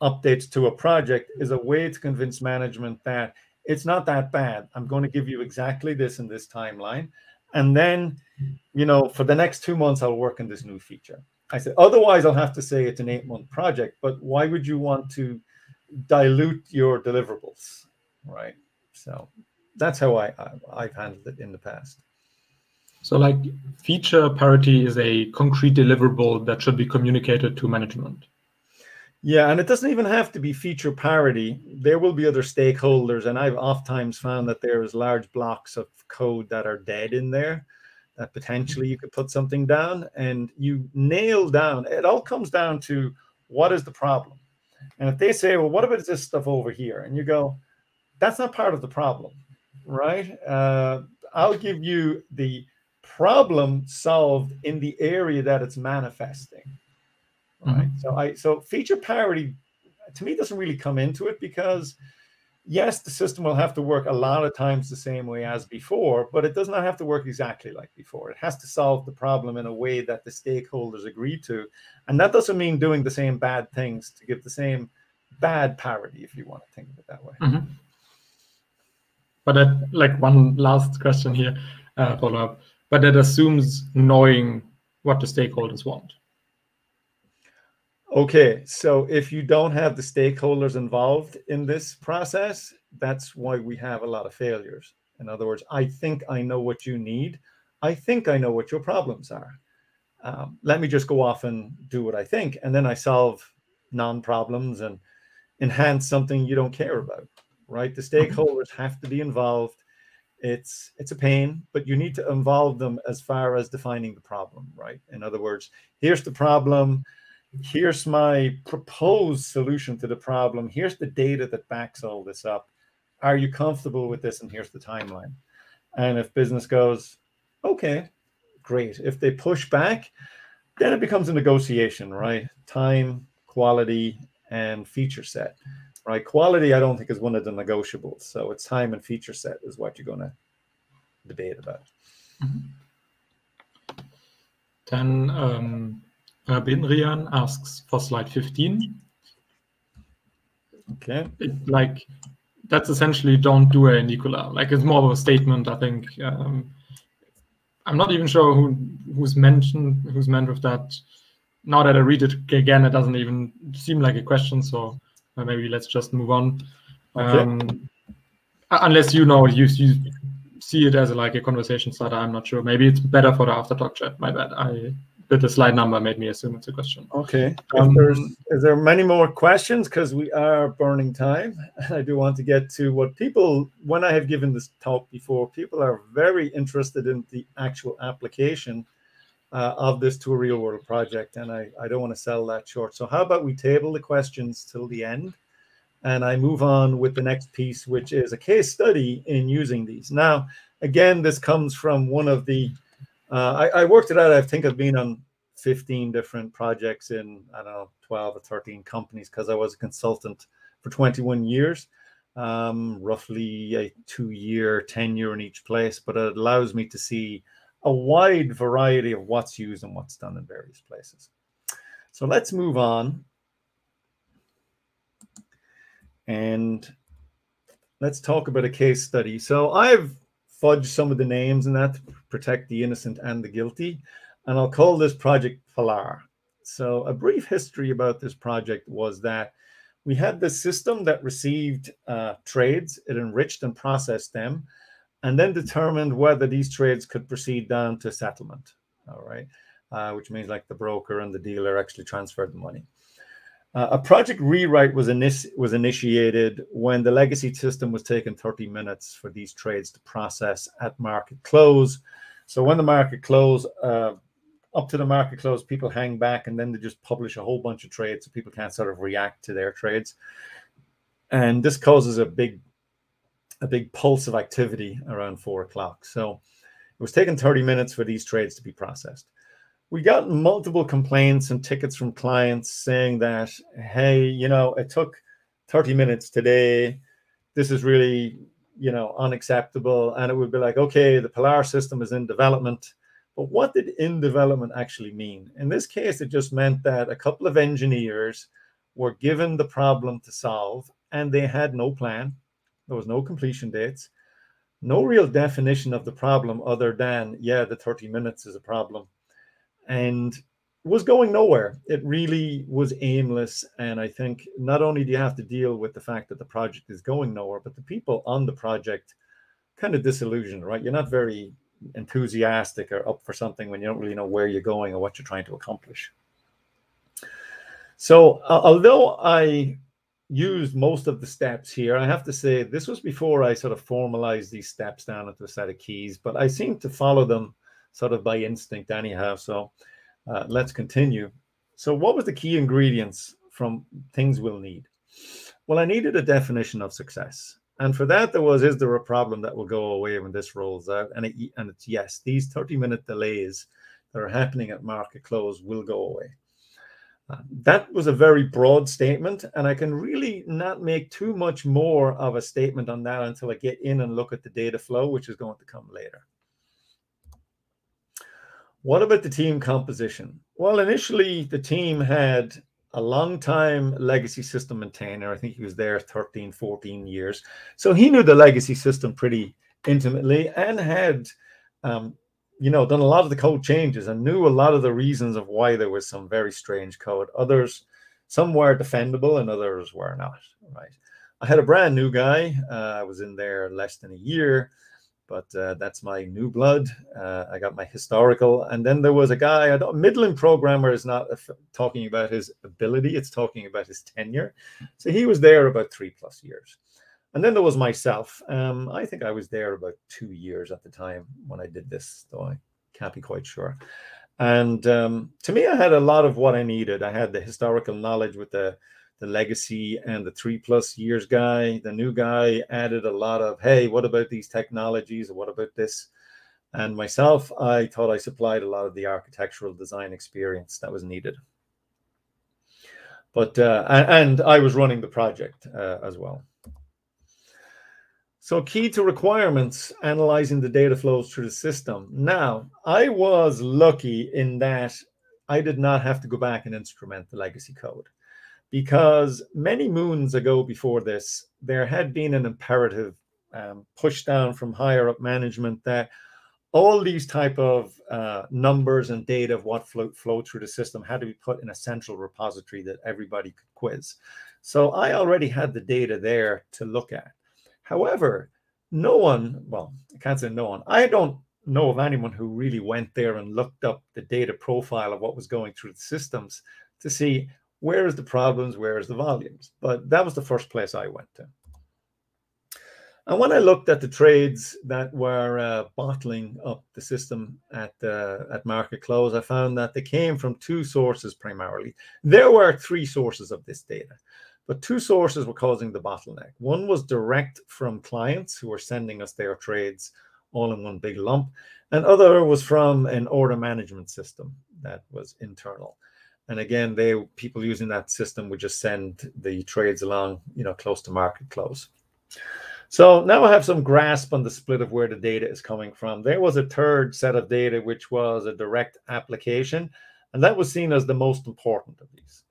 updates to a project is a way to convince management that it's not that bad. I'm going to give you exactly this in this timeline. And then, you know, for the next two months, I'll work on this new feature. I said, otherwise, I'll have to say it's an eight month project. But why would you want to dilute your deliverables? Right. So that's how I, I have handled it in the past. So, like, feature parity is a concrete deliverable that should be communicated to management. Yeah, and it doesn't even have to be feature parity. There will be other stakeholders, and I've oftentimes found that there's large blocks of code that are dead in there that potentially you could put something down and you nail down. It all comes down to what is the problem. And if they say, well, what about this stuff over here? And you go, that's not part of the problem, right? Uh, I'll give you the problem solved in the area that it's manifesting right? Mm-hmm. So I so feature parity to me doesn't really come into it because yes, the system will have to work a lot of times the same way as before, but it does not have to work exactly like before. It has to solve the problem in a way that the stakeholders agree to. And that doesn't mean doing the same bad things to give the same bad parity, if you want to think of it that way. Mm-hmm. But that, like one last question here, uh, follow up. But that assumes knowing what the stakeholders want. Okay, so if you don't have the stakeholders involved in this process, that's why we have a lot of failures. In other words, I think I know what you need. I think I know what your problems are. Um, let me just go off and do what I think, and then I solve non-problems and enhance something you don't care about. Right? The stakeholders have to be involved. It's it's a pain, but you need to involve them as far as defining the problem. Right? In other words, here's the problem here's my proposed solution to the problem. Here's the data that backs all this up. Are you comfortable with this? And here's the timeline. And if business goes, okay, great. If they push back, then it becomes a negotiation, right? Time, quality, and feature set, right? Quality, I don't think is one of the negotiables. So it's time and feature set is what you're going to debate about. Mm-hmm. Then um, uh, Benrian asks for slide 15. Okay. It, like that's essentially don't do a Nicola. Like it's more of a statement, I think. Um, I'm not even sure who who's mentioned who's meant with that. Now that I read it again, it doesn't even seem like a question. So uh, maybe let's just move on. Okay. Um, unless you know you, you see it as like a conversation starter, I'm not sure. Maybe it's better for the after talk chat. My bad. I but the slide number made me assume it's a question. Okay. Um, is there many more questions? Because we are burning time. And I do want to get to what people, when I have given this talk before, people are very interested in the actual application uh, of this to a real world project. And I, I don't want to sell that short. So how about we table the questions till the end? And I move on with the next piece, which is a case study in using these. Now, again, this comes from one of the uh, I, I, worked it out. I think I've been on 15 different projects in, I don't know, 12 or 13 companies because I was a consultant for 21 years, um, roughly a two year tenure in each place. But it allows me to see a wide variety of what's used and what's done in various places. So let's move on. And let's talk about a case study. So I've fudge some of the names and that to protect the innocent and the guilty. And I'll call this project Pilar. So a brief history about this project was that we had this system that received uh, trades, it enriched and processed them, and then determined whether these trades could proceed down to settlement. All right, uh, which means like the broker and the dealer actually transferred the money. Uh, a project rewrite was, was initiated when the legacy system was taking 30 minutes for these trades to process at market close. So when the market close, uh, up to the market close, people hang back and then they just publish a whole bunch of trades so people can't sort of react to their trades. And this causes a big, a big pulse of activity around four o'clock. So it was taking 30 minutes for these trades to be processed we got multiple complaints and tickets from clients saying that, hey, you know, it took 30 minutes today. This is really, you know, unacceptable. And it would be like, okay, the Pilar system is in development. But what did in development actually mean? In this case, it just meant that a couple of engineers were given the problem to solve and they had no plan. There was no completion dates, no real definition of the problem other than, yeah, the 30 minutes is a problem. And was going nowhere. It really was aimless. And I think not only do you have to deal with the fact that the project is going nowhere, but the people on the project kind of disillusioned, right? You're not very enthusiastic or up for something when you don't really know where you're going or what you're trying to accomplish. So, uh, although I used most of the steps here, I have to say this was before I sort of formalized these steps down into a set of keys, but I seem to follow them sort of by instinct anyhow. So, uh, let's continue. So, what was the key ingredients from things we'll need? Well, I needed a definition of success. And for that, there was, is there a problem that will go away when this rolls out? And, it, and it's yes, these 30 minute delays that are happening at market close will go away. Uh, that was a very broad statement, and I can really not make too much more of a statement on that until I get in and look at the data flow, which is going to come later. What about the team composition? Well, initially, the team had a long time legacy system maintainer. I think he was there 13, 14 years. So he knew the legacy system pretty intimately and had, um, you know, done a lot of the code changes and knew a lot of the reasons of why there was some very strange code. Others, some were defendable and others were not, right? I had a brand new guy. Uh, I was in there less than a year but uh, that's my new blood. Uh, I got my historical, and then there was a guy. Don't, middling programmer is not talking about his ability; it's talking about his tenure. So he was there about three plus years, and then there was myself. Um, I think I was there about two years at the time when I did this, though I can't be quite sure. And um, to me, I had a lot of what I needed. I had the historical knowledge with the the legacy and the three plus years guy. The new guy added a lot of, hey, what about these technologies? What about this? And myself, I thought I supplied a lot of the architectural design experience that was needed. But, uh, and I was running the project uh, as well. So key to requirements, analyzing the data flows through the system. Now, I was lucky in that I did not have to go back and instrument the legacy code because many moons ago before this, there had been an imperative um, down from higher up management that all these type of uh, numbers and data of what flow, flow through the system had to be put in a central repository that everybody could quiz. So I already had the data there to look at. However, no one, well, I can't say no one, I don't know of anyone who really went there and looked up the data profile of what was going through the systems to see where is the problems, where is the volumes? But that was the first place I went to. And when I looked at the trades that were uh, bottling up the system at uh, at market close, I found that they came from two sources primarily. There were three sources of this data, but two sources were causing the bottleneck. One was direct from clients who were sending us their trades all in one big lump, and other was from an order management system that was internal. And again, they people using that system would just send the trades along, you know, close to market close. So now I have some grasp on the split of where the data is coming from. There was a third set of data, which was a direct application, and that was seen as the most important of these.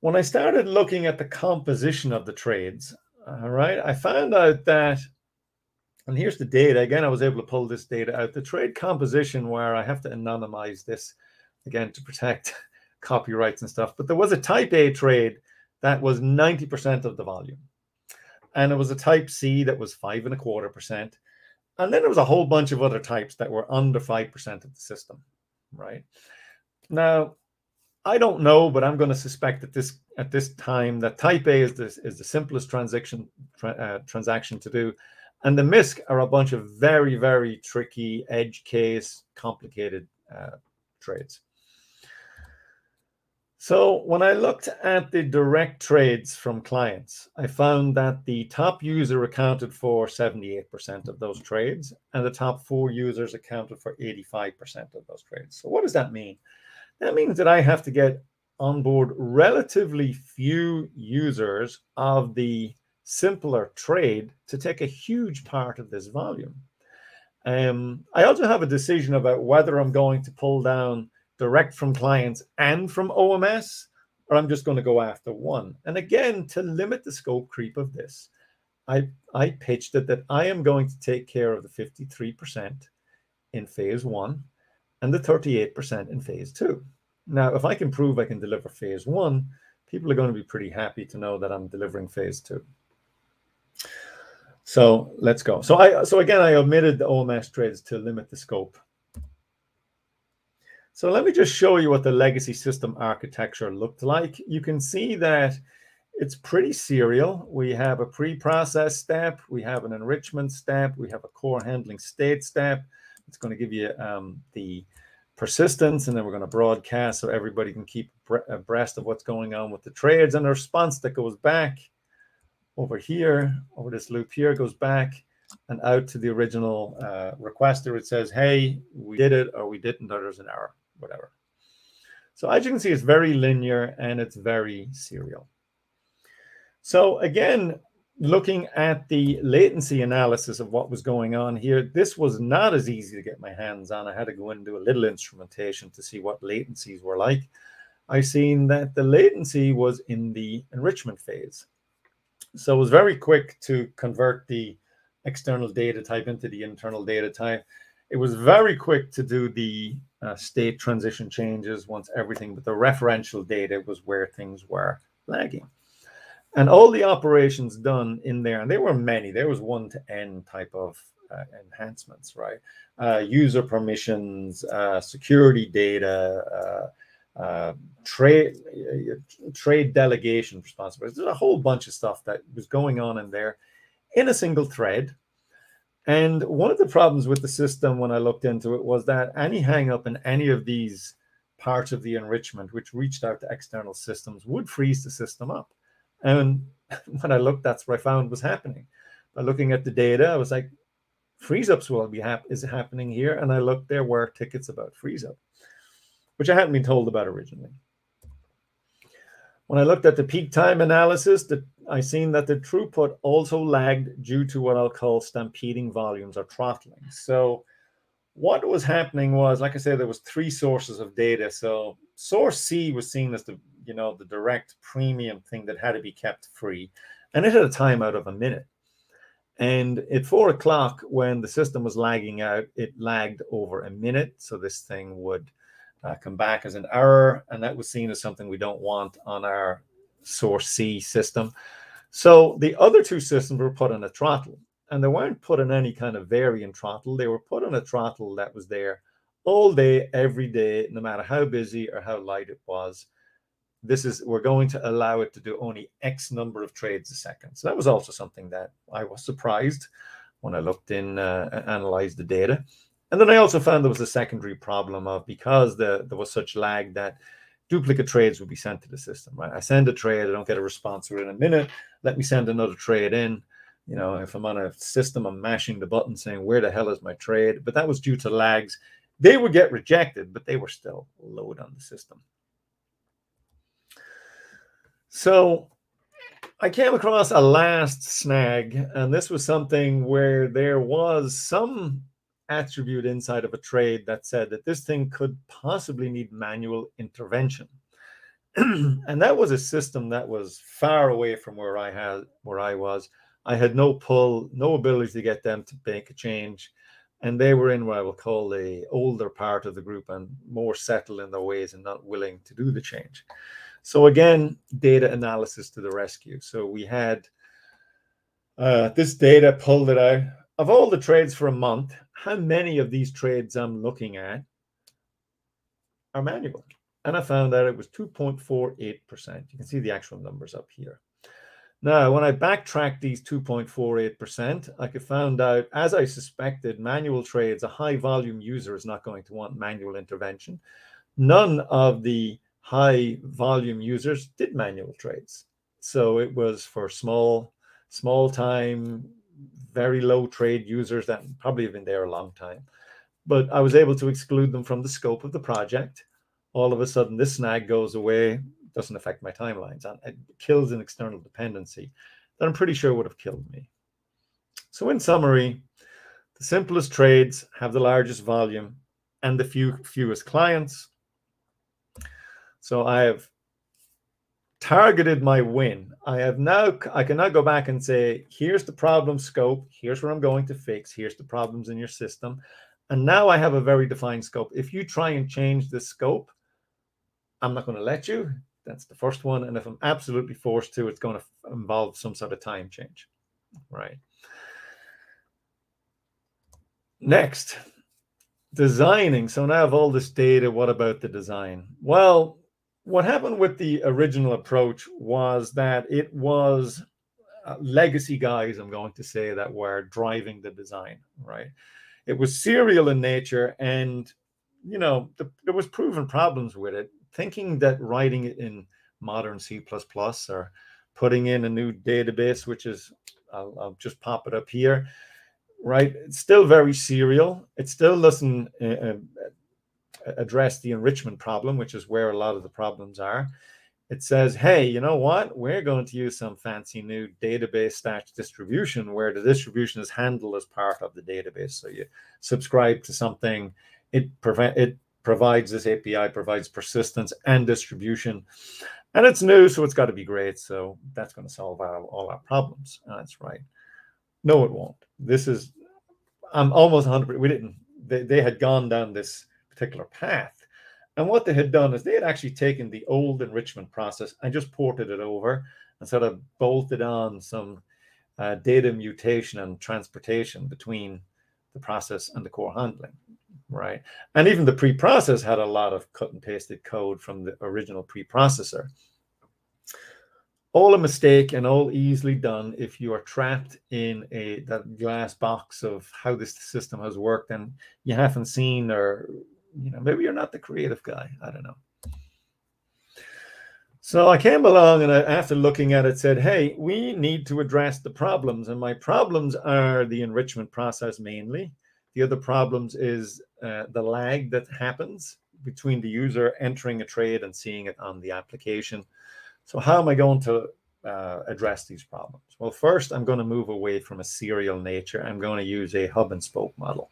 When I started looking at the composition of the trades, all right, I found out that, and here's the data. Again, I was able to pull this data out. The trade composition, where I have to anonymize this, again to protect copyrights and stuff. But there was a type A trade that was 90% of the volume. And it was a type C that was five and a quarter percent. And then there was a whole bunch of other types that were under 5% of the system, right? Now, I don't know, but I'm going to suspect that this at this time that type A is this is the simplest transaction tra uh, transaction to do, and the MISC are a bunch of very very tricky edge case complicated uh, trades. So when I looked at the direct trades from clients, I found that the top user accounted for 78% of those trades, and the top four users accounted for 85% of those trades. So what does that mean? That means that I have to get on board relatively few users of the simpler trade to take a huge part of this volume. Um, I also have a decision about whether I'm going to pull down direct from clients and from OMS, or I'm just going to go after one. And again, to limit the scope creep of this, I, I pitched it that I am going to take care of the 53% in phase one and the 38% in phase two. Now, if I can prove I can deliver phase one, people are going to be pretty happy to know that I'm delivering phase two. So let's go. So I so again I omitted the OMS trades to limit the scope. So let me just show you what the legacy system architecture looked like. You can see that it's pretty serial. We have a pre-process step, we have an enrichment step, we have a core handling state step. It's going to give you um, the persistence, and then we're going to broadcast so everybody can keep abreast of what's going on with the trades and the response that goes back over here, over this loop here, goes back and out to the original uh, requester. It says, hey, we did it or we didn't, or there's an error, whatever. So as you can see, it's very linear and it's very serial. So again, looking at the latency analysis of what was going on here, this was not as easy to get my hands on. I had to go in and do a little instrumentation to see what latencies were like. I seen that the latency was in the enrichment phase. So it was very quick to convert the external data type into the internal data type. It was very quick to do the uh, state transition changes once everything, but the referential data was where things were lagging and all the operations done in there, and there were many. There was one to n type of uh, enhancements, right? Uh, user permissions, uh, security data, uh, uh, trade uh, trade delegation responsibilities. There's a whole bunch of stuff that was going on in there in a single thread. And one of the problems with the system when I looked into it was that any hangup in any of these parts of the enrichment, which reached out to external systems, would freeze the system up. And when I looked, that's what I found was happening. By looking at the data, I was like, freeze ups will be hap- is happening here. And I looked, there were tickets about freeze up, which I hadn't been told about originally. When I looked at the peak time analysis, that I seen that the throughput also lagged due to what I'll call stampeding volumes or throttling. So what was happening was, like I said, there was three sources of data. So source C was seen as the you know, the direct premium thing that had to be kept free. And it had a timeout of a minute. And at four o'clock, when the system was lagging out, it lagged over a minute. So this thing would uh, come back as an error. And that was seen as something we don't want on our source C system. So the other two systems were put on a throttle. And they weren't put on any kind of variant throttle. They were put on a throttle that was there all day, every day, no matter how busy or how light it was this is we're going to allow it to do only X number of trades a second. So that was also something that I was surprised when I looked in uh, analyzed the data. And then I also found there was a secondary problem of because the, there was such lag that duplicate trades would be sent to the system. Right? I send a trade, I don't get a response within a minute. Let me send another trade in. You know, if I'm on a system, I'm mashing the button saying, "Where the hell is my trade?" But that was due to lags. They would get rejected, but they were still load on the system. So I came across a last snag, and this was something where there was some attribute inside of a trade that said that this thing could possibly need manual intervention. and that was a system that was far away from where I had where I was. I had no pull, no ability to get them to make a change. And they were in what I will call the older part of the group and more settled in their ways and not willing to do the change. So again, data analysis to the rescue. So we had uh, this data pulled it out of all the trades for a month. How many of these trades I'm looking at are manual? And I found that it was 2.48%. You can see the actual numbers up here. Now, when I backtracked these 2.48%, I could found out, as I suspected, manual trades, a high volume user is not going to want manual intervention. None of the high volume users did manual trades. So it was for small, small time, very low trade users that probably have been there a long time. But I was able to exclude them from the scope of the project. All of a sudden, this snag goes away, doesn't affect my timelines, and it kills an external dependency that I'm pretty sure would have killed me. So, in summary, the simplest trades have the largest volume and the few fewest clients. So I have targeted my win. I have now, I can now go back and say, here's the problem scope. Here's what I'm going to fix. Here's the problems in your system. And now I have a very defined scope. If you try and change the scope, I'm not going to let you. That's the first one. And if I'm absolutely forced to, it's going to involve some sort of time change, right? Next, designing. So now I have all this data. What about the design? Well, what happened with the original approach was that it was uh, legacy guys, I'm going to say, that were driving the design, right? It was serial in nature, and you know the, there was proven problems with it. Thinking that writing it in modern C++ or putting in a new database, which is I'll, I'll just pop it up here, right? It's still very serial. It still doesn't uh, uh address the enrichment problem, which is where a lot of the problems are. It says, hey, you know what? We're going to use some fancy new database stack distribution where the distribution is handled as part of the database. So you subscribe to something, it prevent it provides this API, provides persistence and distribution. And it's new, so it's got to be great. So that's going to solve all our problems. Ah, that's right. No, it won't. This is, I'm almost 100 We didn't, they, they had gone down this particular path. And what they had done is they had actually taken the old enrichment process and just ported it over and sort of bolted on some uh, data mutation and transportation between the process and the core handling, right? And even the pre-process had a lot of cut and pasted code from the original preprocessor. All a mistake and all easily done if you are trapped in a that glass box of how this system has worked and you haven't seen or you know, maybe you're not the creative guy. I don't know. So I came along and I, after looking at it, said, hey, we need to address the problems. And my problems are the enrichment process mainly. The other problems is uh, the lag that happens between the user entering a trade and seeing it on the application. So how am I going to uh, address these problems? Well, first, I'm going to move away from a serial nature. I'm going to use a hub and spoke model.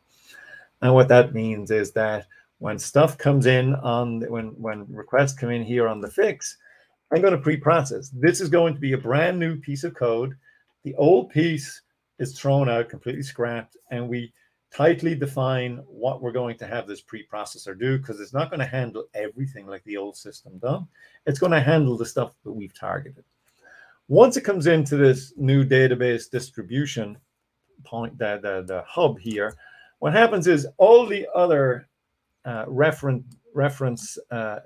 And what that means is that when stuff comes in on when when requests come in here on the FIX, I'm going to pre-process. This is going to be a brand new piece of code. The old piece is thrown out, completely scrapped, and we tightly define what we're going to have this preprocessor do because it's not going to handle everything like the old system done. It's going to handle the stuff that we've targeted. Once it comes into this new database distribution point, the, the, the hub here, what happens is all the other uh, reference reference uh,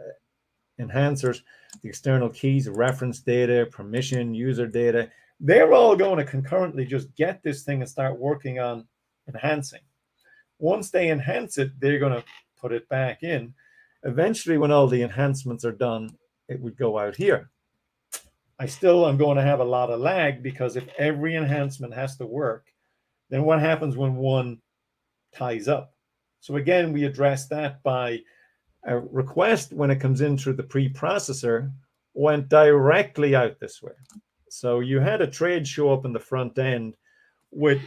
enhancers, the external keys, reference data, permission, user data, they're all going to concurrently just get this thing and start working on enhancing. Once they enhance it, they're going to put it back in. Eventually, when all the enhancements are done, it would go out here. I still am going to have a lot of lag because if every enhancement has to work, then what happens when one ties up? So again, we address that by a request when it comes in through the preprocessor went directly out this way. So you had a trade show up in the front end with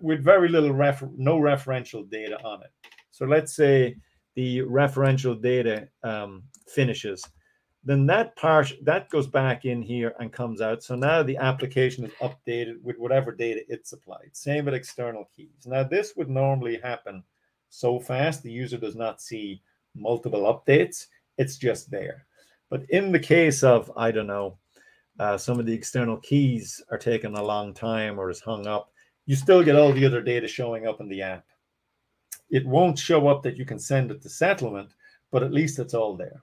with very little refer no referential data on it. So let's say the referential data um, finishes, then that part that goes back in here and comes out. So now the application is updated with whatever data it supplied. Same with external keys. Now this would normally happen so fast the user does not see multiple updates. It's just there. But in the case of, I don't know, uh, some of the external keys are taking a long time or is hung up, you still get all the other data showing up in the app. It won't show up that you can send it to settlement, but at least it's all there.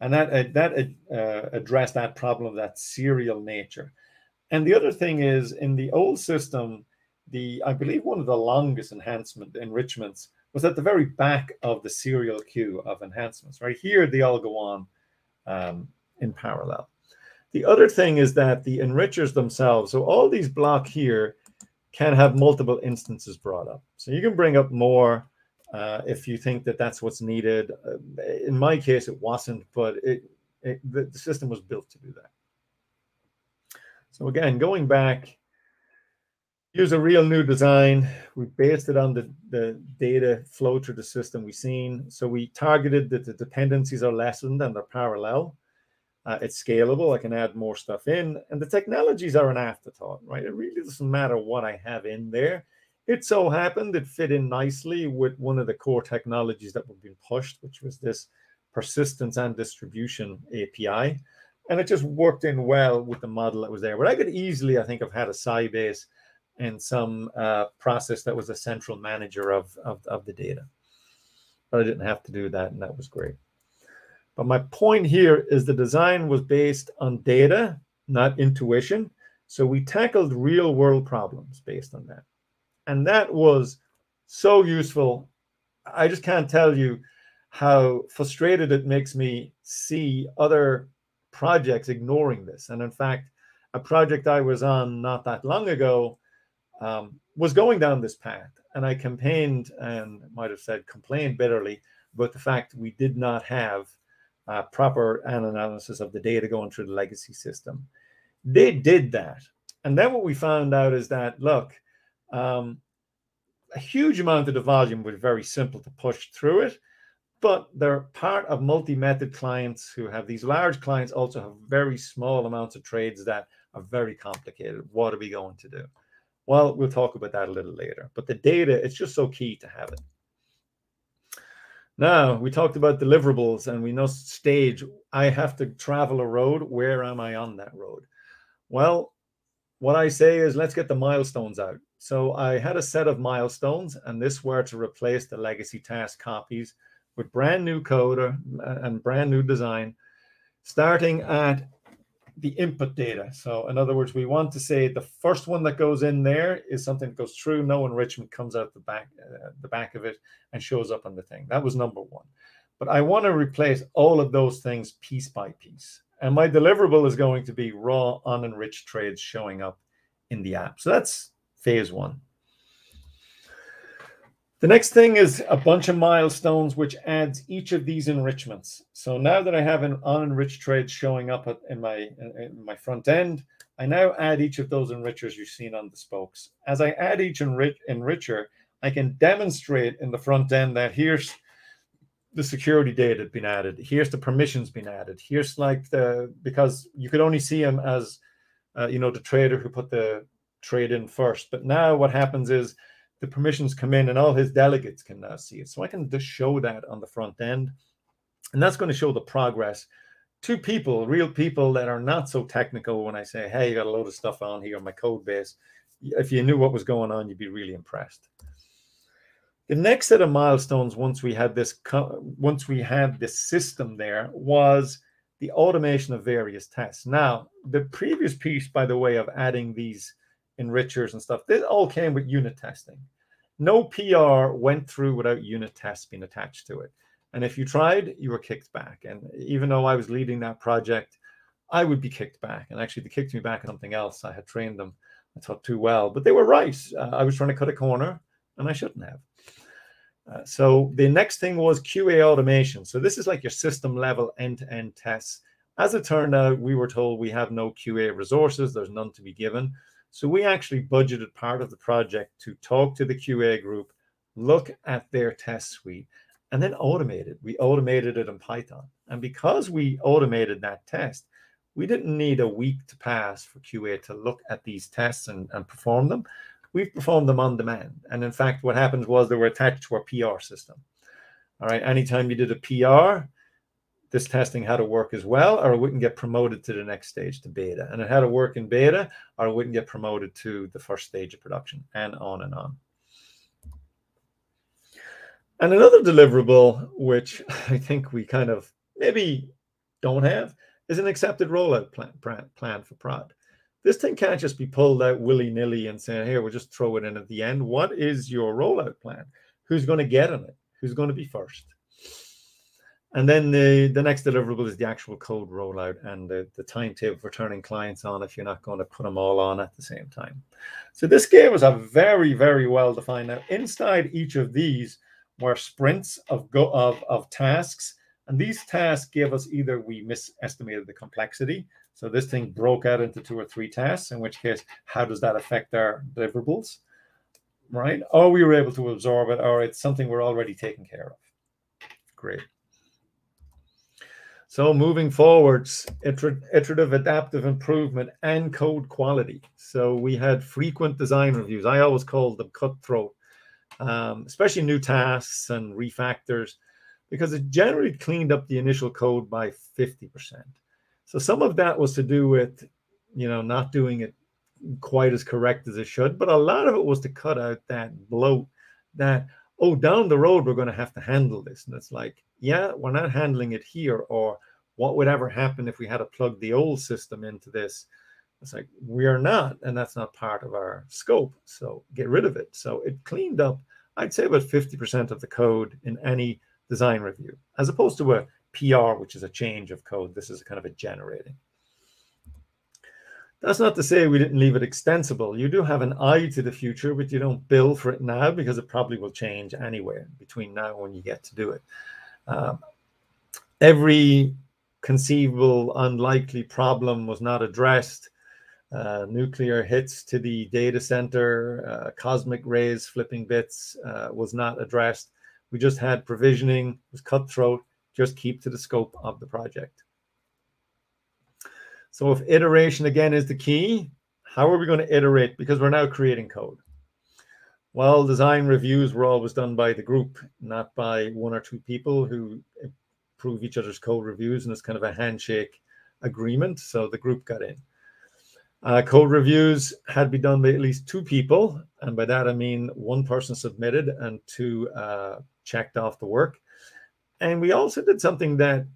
And that uh, that uh, addressed that problem that serial nature. And the other thing is in the old system, the I believe one of the longest enhancement enrichments was at the very back of the serial queue of enhancements. Right here, they all go on um, in parallel. The other thing is that the enrichers themselves, so all these block here can have multiple instances brought up. So you can bring up more uh, if you think that that's what's needed. Uh, in my case, it wasn't, but it, it the, the system was built to do that. So again, going back Here's a real new design. We based it on the, the data flow through the system we've seen. So we targeted that the dependencies are lessened and they're parallel. Uh, it's scalable. I can add more stuff in, and the technologies are an afterthought, right? It really doesn't matter what I have in there. It so happened it fit in nicely with one of the core technologies that were being pushed, which was this persistence and distribution API. And it just worked in well with the model that was there. But I could easily, I think, have had a Sybase and some uh, process that was a central manager of, of, of the data. But I didn't have to do that, and that was great. But my point here is the design was based on data, not intuition. So we tackled real world problems based on that. And that was so useful. I just can't tell you how frustrated it makes me see other projects ignoring this. And in fact, a project I was on not that long ago um, was going down this path. And I campaigned and might have said complained bitterly about the fact we did not have uh, proper analysis of the data going through the legacy system. They did that. And then what we found out is that, look, um, a huge amount of the volume was very simple to push through it, but they're part of multi-method clients who have these large clients also have very small amounts of trades that are very complicated. What are we going to do? Well, we'll talk about that a little later. But the data, it's just so key to have it. Now, we talked about deliverables and we know stage. I have to travel a road. Where am I on that road? Well, what I say is let's get the milestones out. So I had a set of milestones, and this were to replace the legacy task copies with brand new code uh, and brand new design, starting at the input data. So in other words, we want to say the first one that goes in there is something that goes through, no enrichment comes out the back, uh, the back of it and shows up on the thing. That was number one. But I want to replace all of those things piece by piece. And my deliverable is going to be raw unenriched trades showing up in the app. So that's phase one. The next thing is a bunch of milestones, which adds each of these enrichments. So now that I have an unenriched trade showing up in my in my front end, I now add each of those enrichers you've seen on the spokes. As I add each enrich enricher, I can demonstrate in the front end that here's the security data been added. Here's the permissions been added. Here's like the because you could only see them as uh, you know the trader who put the trade in first. But now what happens is the permissions come in and all his delegates can now see it. So I can just show that on the front end. And that's going to show the progress to people, real people that are not so technical when I say, hey, you got a load of stuff on here my code base. If you knew what was going on, you'd be really impressed. The next set of milestones once we had this once we had this system there was the automation of various tests. Now, the previous piece, by the way, of adding these enrichers and stuff. This all came with unit testing. No PR went through without unit tests being attached to it. And if you tried, you were kicked back. And even though I was leading that project, I would be kicked back. And actually, they kicked me back on something else. I had trained them, I thought too well, but they were right. Uh, I was trying to cut a corner, and I shouldn't have. Uh, so the next thing was QA automation. So this is like your system level end-to-end tests. As it turned out, we were told we have no QA resources. There's none to be given. So we actually budgeted part of the project to talk to the QA group, look at their test suite, and then automate it. We automated it in Python. And because we automated that test, we didn't need a week to pass for QA to look at these tests and, and perform them. We've performed them on demand. And in fact, what happened was they were attached to our PR system. All right, anytime you did a PR, this testing had to work as well, or it wouldn't get promoted to the next stage to beta. And it had to work in beta, or it wouldn't get promoted to the first stage of production, and on and on. And another deliverable, which I think we kind of maybe don't have, is an accepted rollout plan, plan for prod. This thing can't just be pulled out willy nilly and say, here, we'll just throw it in at the end. What is your rollout plan? Who's going to get on it? Who's going to be first? And then the, the next deliverable is the actual code rollout and the, the timetable for turning clients on if you're not going to put them all on at the same time. So this gave us a very, very well defined. Now, inside each of these were sprints of go of, of tasks. And these tasks gave us either we misestimated the complexity. So this thing broke out into two or three tasks, in which case, how does that affect our deliverables? Right? Or we were able to absorb it, or it's something we're already taking care of. Great. So moving forwards, iterative adaptive improvement and code quality. So we had frequent design reviews. I always called them cutthroat, um, especially new tasks and refactors, because it generally cleaned up the initial code by 50%. So some of that was to do with, you know, not doing it quite as correct as it should, but a lot of it was to cut out that bloat that, oh, down the road, we're going to have to handle this. And it's like, yeah, we're not handling it here. Or what would ever happen if we had to plug the old system into this? It's like, we are not, and that's not part of our scope. So get rid of it. So it cleaned up, I'd say about 50% of the code in any design review, as opposed to a PR, which is a change of code. This is kind of a generating. That's not to say we didn't leave it extensible. You do have an eye to the future, but you don't build for it now because it probably will change anyway between now and when you get to do it. Um, every conceivable unlikely problem was not addressed. Uh, nuclear hits to the data center, uh, cosmic rays flipping bits uh, was not addressed. We just had provisioning, was cutthroat, just keep to the scope of the project. So if iteration again is the key, how are we going to iterate? Because we're now creating code. Well, design reviews were always done by the group, not by one or two people who approve each other's code reviews, and it's kind of a handshake agreement. So the group got in. Uh, code reviews had to be done by at least two people, and by that I mean one person submitted and two uh, checked off the work. And we also did something that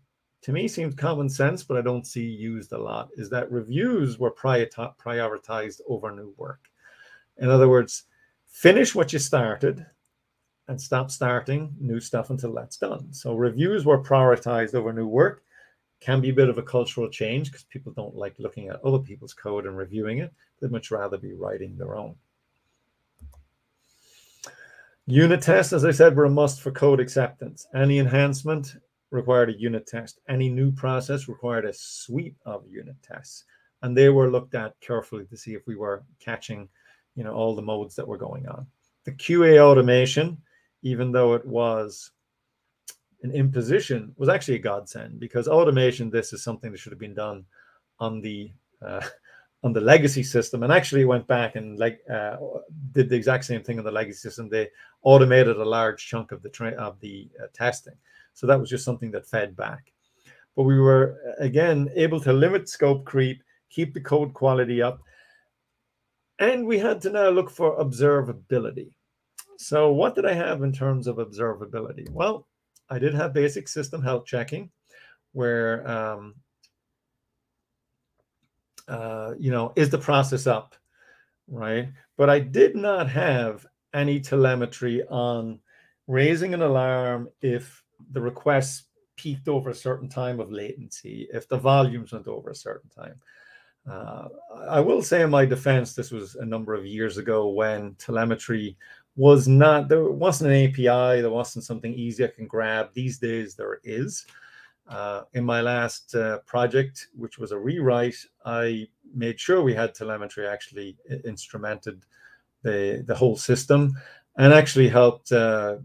to me seems common sense, but I don't see used a lot, is that reviews were prioritized over new work. In other words, finish what you started and stop starting new stuff until that's done. So reviews were prioritized over new work. Can be a bit of a cultural change because people don't like looking at other people's code and reviewing it. They'd much rather be writing their own. Unit tests, as I said, were a must for code acceptance. Any enhancement required a unit test. Any new process required a suite of unit tests. And they were looked at carefully to see if we were catching you know, all the modes that were going on. The QA automation, even though it was an imposition, was actually a godsend because automation, this is something that should have been done on the uh, on the legacy system and actually went back and like uh, did the exact same thing on the legacy system. They automated a large chunk of the of the uh, testing, so that was just something that fed back. But we were again able to limit scope creep, keep the code quality up, and we had to now look for observability. So what did I have in terms of observability? Well, I did have basic system health checking where, um, uh, you know, is the process up, right? But I did not have any telemetry on raising an alarm if the requests peaked over a certain time of latency, if the volumes went over a certain time. Uh, I will say in my defense, this was a number of years ago when telemetry was not, there wasn't an API, there wasn't something easy I can grab. These days there is. Uh, in my last uh, project, which was a rewrite, I made sure we had telemetry actually instrumented the, the whole system and actually helped uh,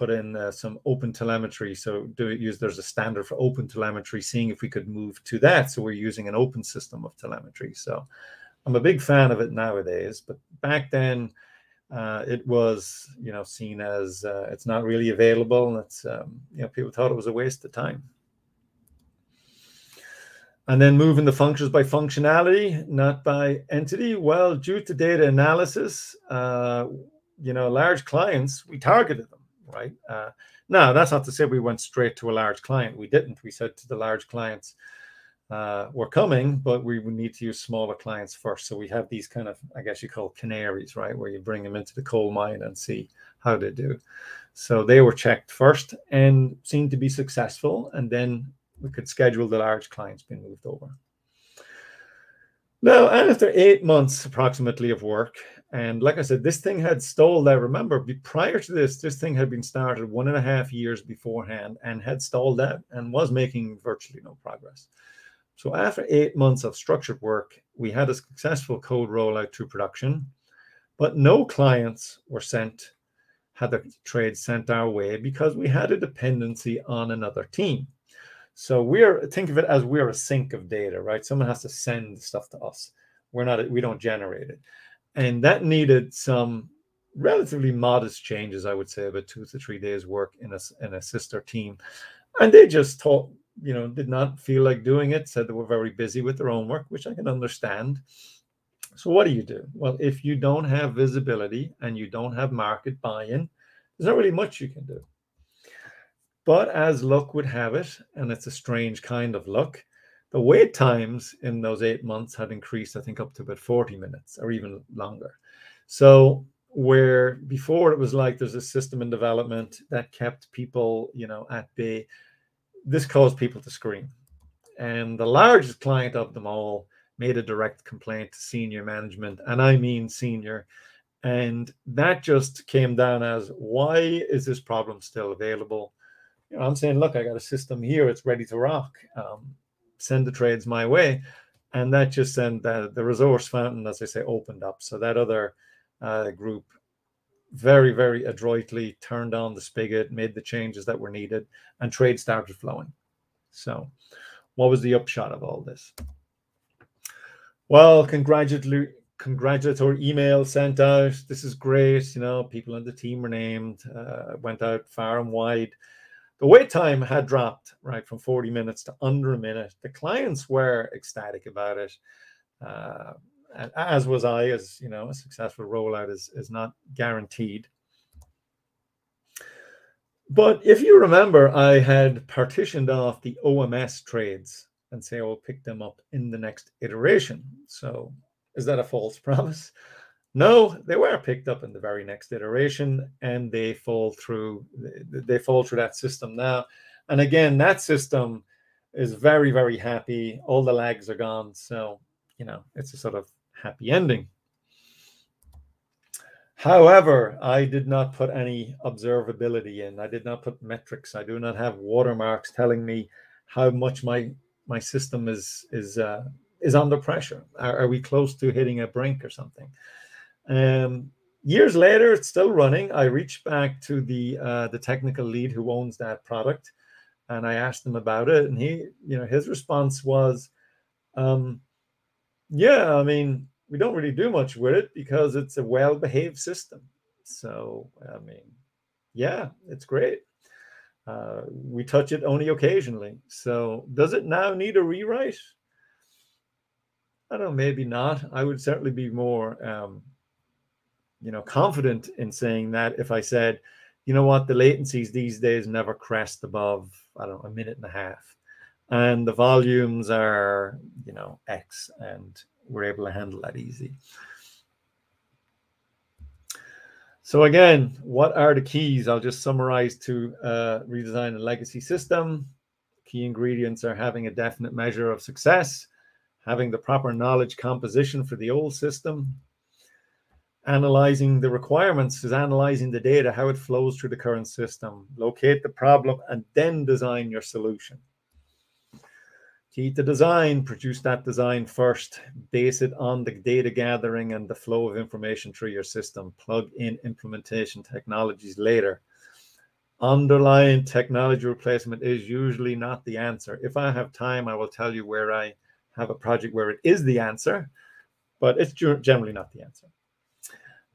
put in uh, some open telemetry. So do it use there's a standard for open telemetry, seeing if we could move to that. So we're using an open system of telemetry. So I'm a big fan of it nowadays, but back then uh, it was you know seen as uh, it's not really available, and it's um, you know people thought it was a waste of time. And then moving the functions by functionality, not by entity. Well, due to data analysis, uh, you know, large clients, we targeted them right? Uh, now, that's not to say we went straight to a large client. We didn't. We said to the large clients, uh, we're coming, but we would need to use smaller clients first. So we have these kind of, I guess you call canaries, right? Where you bring them into the coal mine and see how they do. So they were checked first and seemed to be successful. And then we could schedule the large clients being moved over. Now, after eight months approximately of work, and like I said, this thing had stalled I Remember, prior to this, this thing had been started one and a half years beforehand and had stalled out and was making virtually no progress. So after eight months of structured work, we had a successful code rollout to production, but no clients were sent, had the trade sent our way because we had a dependency on another team. So we're think of it as we're a sink of data, right? Someone has to send stuff to us. We're not we don't generate it. And that needed some relatively modest changes, I would say, about two to three days work in a in a sister team. And they just thought, you know, did not feel like doing it, said they were very busy with their own work, which I can understand. So what do you do? Well, if you don't have visibility and you don't have market buy-in, there's not really much you can do. But as luck would have it, and it's a strange kind of luck, the wait times in those eight months had increased, I think, up to about 40 minutes or even longer. So where before it was like there's a system in development that kept people, you know, at bay, this caused people to scream. And the largest client of them all made a direct complaint to senior management, and I mean senior. And that just came down as why is this problem still available? You know, I'm saying, look, I got a system here, it's ready to rock. Um, send the trades my way. And that just sent the, the resource fountain, as I say, opened up. So that other uh, group very, very adroitly turned on the spigot, made the changes that were needed, and trade started flowing. So, what was the upshot of all this? Well, congratulatory congratulatory email sent out. This is great. You know, people on the team were named, uh, went out far and wide. The wait time had dropped right from 40 minutes to under a minute. The clients were ecstatic about it. Uh, and as was I, as you know, a successful rollout is, is not guaranteed. But if you remember, I had partitioned off the OMS trades and say I will pick them up in the next iteration. So is that a false promise? No, they were picked up in the very next iteration and they fall through they fall through that system now. And again, that system is very, very happy. All the lags are gone. So, you know, it's a sort of happy ending. However, I did not put any observability in. I did not put metrics. I do not have watermarks telling me how much my my system is is uh, is under pressure. Are, are, we close to hitting a brink or something? Um, years later, it's still running. I reached back to the uh, the technical lead who owns that product, and I asked him about it, and he, you know, his response was, um, "Yeah, I mean, we don't really do much with it because it's a well-behaved system. So, I mean, yeah, it's great." Uh, we touch it only occasionally. So does it now need a rewrite? I don't know, maybe not. I would certainly be more, um, you know, confident in saying that if I said, you know what, the latencies these days never crest above, I don't know, a minute and a half. And the volumes are, you know, X, and we're able to handle that easy. So again, what are the keys? I'll just summarize to uh, redesign a legacy system. Key ingredients are having a definite measure of success, having the proper knowledge composition for the old system, analyzing the requirements is analyzing the data, how it flows through the current system, locate the problem, and then design your solution. Key to design, produce that design first, base it on the data gathering and the flow of information through your system, plug in implementation technologies later. Underlying technology replacement is usually not the answer. If I have time, I will tell you where I have a project where it is the answer, but it's generally not the answer.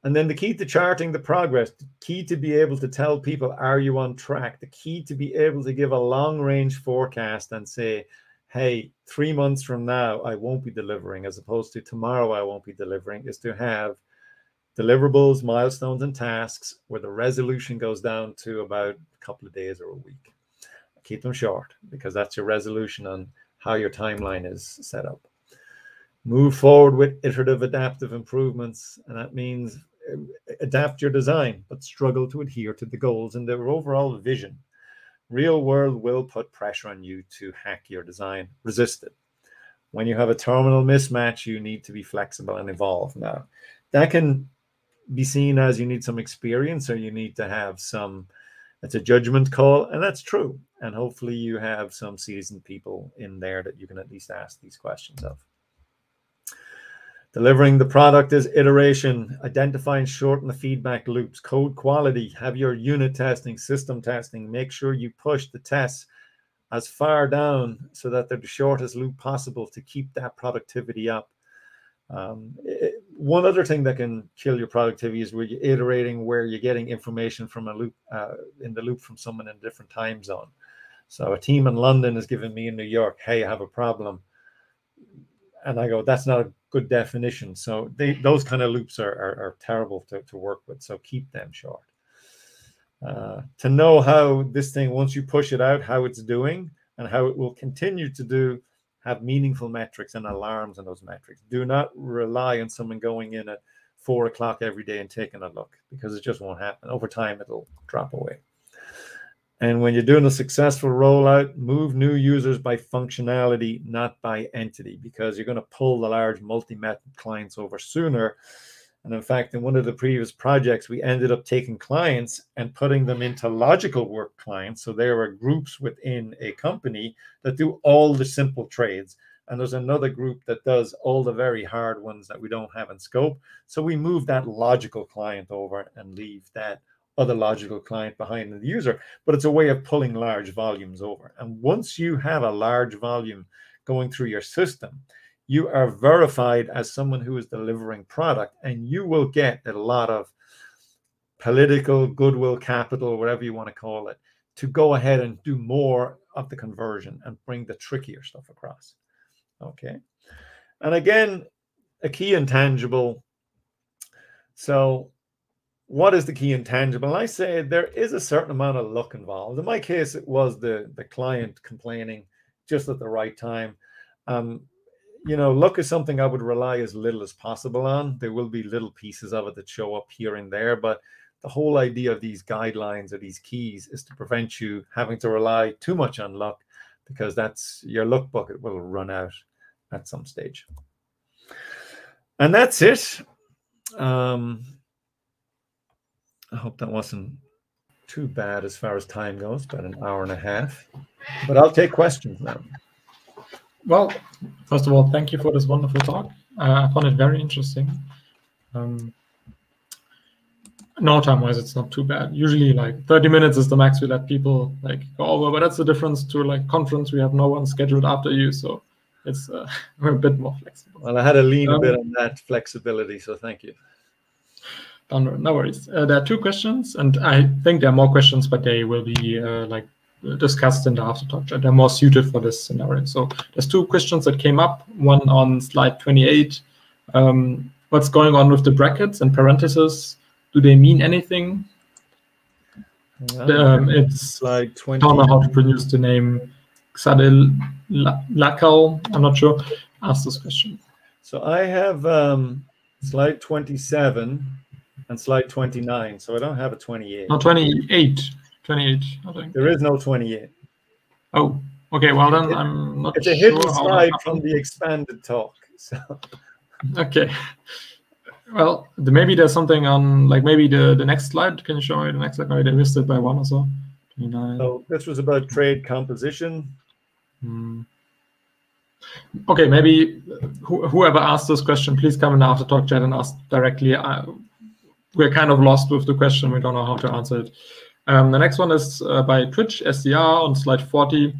And then the key to charting the progress, the key to be able to tell people, are you on track? The key to be able to give a long range forecast and say, hey, three months from now, I won't be delivering, as opposed to tomorrow, I won't be delivering, is to have deliverables, milestones, and tasks where the resolution goes down to about a couple of days or a week. Keep them short because that's your resolution on how your timeline is set up. Move forward with iterative adaptive improvements, and that means adapt your design, but struggle to adhere to the goals and their overall vision real world will put pressure on you to hack your design. Resist it. When you have a terminal mismatch, you need to be flexible and evolve. Now, that can be seen as you need some experience or you need to have some, it's a judgment call, and that's true. And hopefully, you have some seasoned people in there that you can at least ask these questions of. Delivering the product is iteration, identifying shorten the feedback loops, code quality, have your unit testing, system testing, make sure you push the tests as far down so that they're the shortest loop possible to keep that productivity up. Um, it, one other thing that can kill your productivity is where you're iterating where you're getting information from a loop uh, in the loop from someone in a different time zone. So a team in London is giving me in New York, hey, I have a problem. And I go, that's not a good definition. So they, those kind of loops are, are, are terrible to, to work with. So keep them short. Uh, to know how this thing, once you push it out, how it's doing and how it will continue to do, have meaningful metrics and alarms on those metrics. Do not rely on someone going in at four o'clock every day and taking a look because it just won't happen. Over time, it'll drop away. And when you're doing a successful rollout, move new users by functionality, not by entity, because you're going to pull the large multi-method clients over sooner. And in fact, in one of the previous projects, we ended up taking clients and putting them into logical work clients. So there were groups within a company that do all the simple trades. And there's another group that does all the very hard ones that we don't have in scope. So we move that logical client over and leave that other logical client behind the user, but it's a way of pulling large volumes over. And once you have a large volume going through your system, you are verified as someone who is delivering product, and you will get a lot of political goodwill capital, whatever you want to call it, to go ahead and do more of the conversion and bring the trickier stuff across. Okay. And again, a key intangible. So what is the key intangible? I say there is a certain amount of luck involved. In my case, it was the the client complaining just at the right time. Um, you know, luck is something I would rely as little as possible on. There will be little pieces of it that show up here and there, but the whole idea of these guidelines or these keys is to prevent you having to rely too much on luck because that's your luck bucket will run out at some stage. And that's it. Um, I hope that wasn't too bad as far as time goes, about an hour and a half. But I'll take questions now. Well, first of all, thank you for this wonderful talk. Uh, I found it very interesting. Um, no time wise, it's not too bad. Usually, like 30 minutes is the max we let people like go over, but that's the difference to like conference. We have no one scheduled after you, so it's uh, we're a bit more flexible. Well, I had to lean um, a bit on that flexibility, so thank you. No worries. Uh, there are two questions, and I think there are more questions, but they will be uh, like discussed in the after talk. They're more suited for this scenario. So there's two questions that came up. One on slide 28. Um, what's going on with the brackets and parentheses? Do they mean anything? Um, it's slide 20. I don't know how to pronounce the name. Xadil Lakal. I'm not sure. Ask this question. So I have um, slide 27 and slide 29. So I don't have a 28. No, 28. 28, I think. There is no 28. Oh, okay. Well, then it, I'm not It's a hidden slide from the expanded talk. So. Okay. Well, the, maybe there's something on, like maybe the, the next slide. Can you show me the next slide? Maybe they missed it by one or so. 29. So this was about trade composition. Hmm. Okay, maybe wh whoever asked this question, please come in after talk chat and ask directly. I, we're kind of lost with the question. We don't know how to answer it. Um, the next one is uh, by Twitch SDR on slide 40.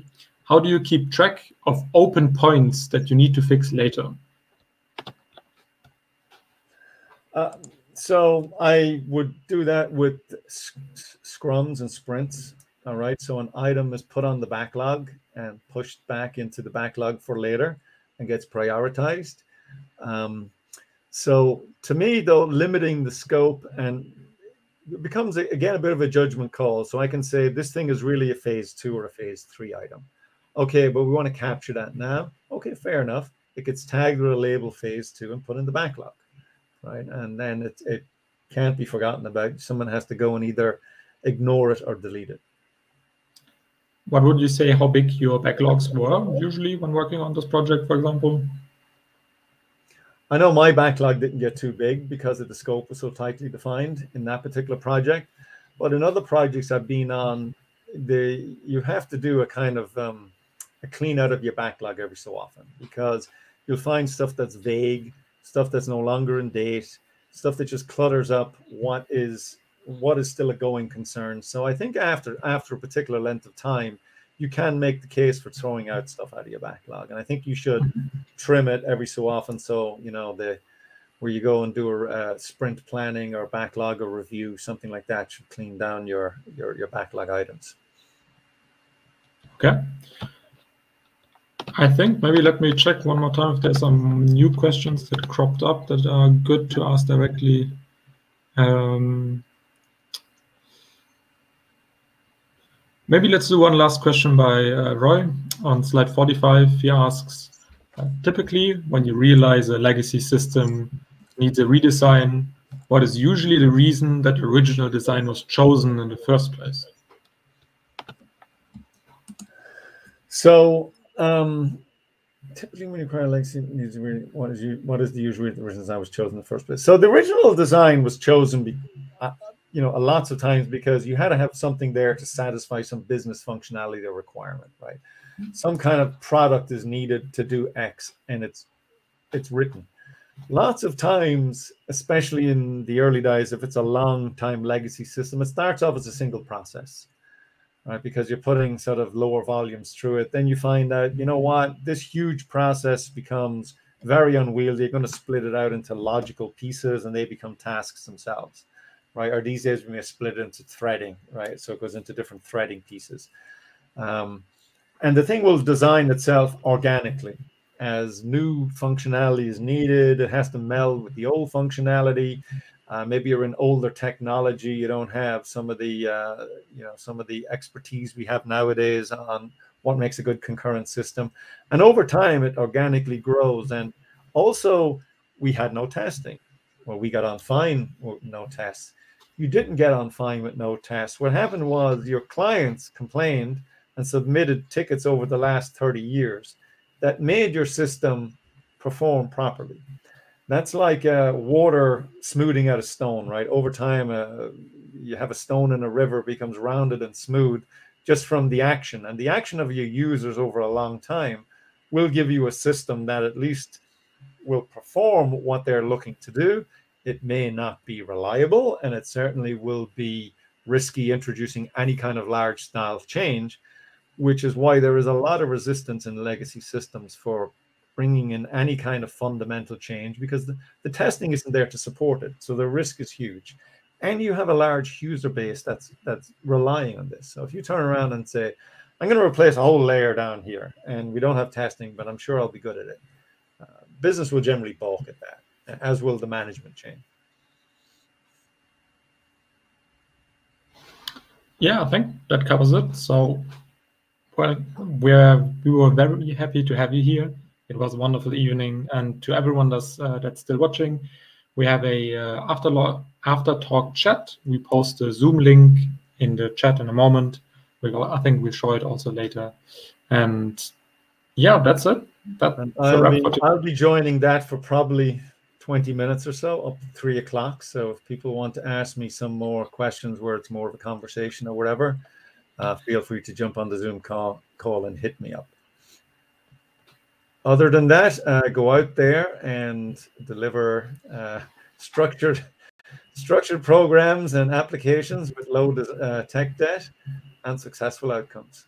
How do you keep track of open points that you need to fix later? Uh, so I would do that with scrums and sprints. All right. So an item is put on the backlog and pushed back into the backlog for later and gets prioritized. Um, so to me, though, limiting the scope and it becomes again a bit of a judgment call. So I can say this thing is really a phase two or a phase three item. Okay, but we want to capture that now. Okay, fair enough. It gets tagged with a label phase two and put in the backlog, right? And then it, it can't be forgotten about. Someone has to go and either ignore it or delete it. What would you say how big your backlogs were usually when working on this project, for example? I know my backlog didn't get too big because of the scope was so tightly defined in that particular project. But in other projects I've been on, the you have to do a kind of um, a clean out of your backlog every so often because you'll find stuff that's vague, stuff that's no longer in date, stuff that just clutters up what is what is still a going concern. So I think after after a particular length of time, you can make the case for throwing out stuff out of your backlog. And I think you should trim it every so often. So, you know, the where you go and do a uh, sprint planning or backlog or review, something like that should clean down your, your, your backlog items. Okay. I think maybe let me check one more time if there's some new questions that cropped up that are good to ask directly. Um, Maybe let's do one last question by uh, Roy on slide 45. He asks, uh, typically when you realize a legacy system needs a redesign, what is usually the reason that the original design was chosen in the first place? So um, typically when you acquire legacy, needs what is you, what is the usual reason design was chosen in the first place? So the original design was chosen be, uh, you know, lots of times because you had to have something there to satisfy some business functionality or requirement, right? Mm-hmm. Some kind of product is needed to do X, and it's it's written. Lots of times, especially in the early days, if it's a long time legacy system, it starts off as a single process, right? Because you're putting sort of lower volumes through it. Then you find out, you know what, this huge process becomes very unwieldy. You're going to split it out into logical pieces, and they become tasks themselves right? Or these days we may split it into threading, right? So it goes into different threading pieces. Um, and the thing will design itself organically as new functionality is needed. It has to meld with the old functionality. Uh, maybe you're in older technology. You don't have some of the, uh, you know, some of the expertise we have nowadays on what makes a good concurrent system. And over time, it organically grows. And also, we had no testing. Well, we got on fine with no tests you didn't get on fine with no tests. What happened was your clients complained and submitted tickets over the last 30 years that made your system perform properly. That's like uh, water smoothing out a stone, right? Over time, uh, you have a stone in a river becomes rounded and smooth just from the action. And the action of your users over a long time will give you a system that at least will perform what they're looking to do it may not be reliable and it certainly will be risky introducing any kind of large style change, which is why there is a lot of resistance in legacy systems for bringing in any kind of fundamental change because the, the testing isn't there to support it. So the risk is huge. And you have a large user base that's that's relying on this. So if you turn around and say, I'm going to replace a whole layer down here and we don't have testing, but I'm sure I'll be good at it. Uh, business will generally balk at that as will the management chain. Yeah, I think that covers it. So, well, we're we were very happy to have you here. It was a wonderful evening, and to everyone that's uh, that's still watching, we have a uh, after after talk chat. We post a Zoom link in the chat in a moment. We'll, I think we'll show it also later. And yeah, that's it. That, I mean, I'll be joining that for probably 20 minutes or so up to three o'clock. So if people want to ask me some more questions where it's more of a conversation or whatever, uh, feel free to jump on the Zoom call, call and hit me up. Other than that, uh, go out there and deliver uh, structured structured programs and applications with low uh, tech debt and successful outcomes.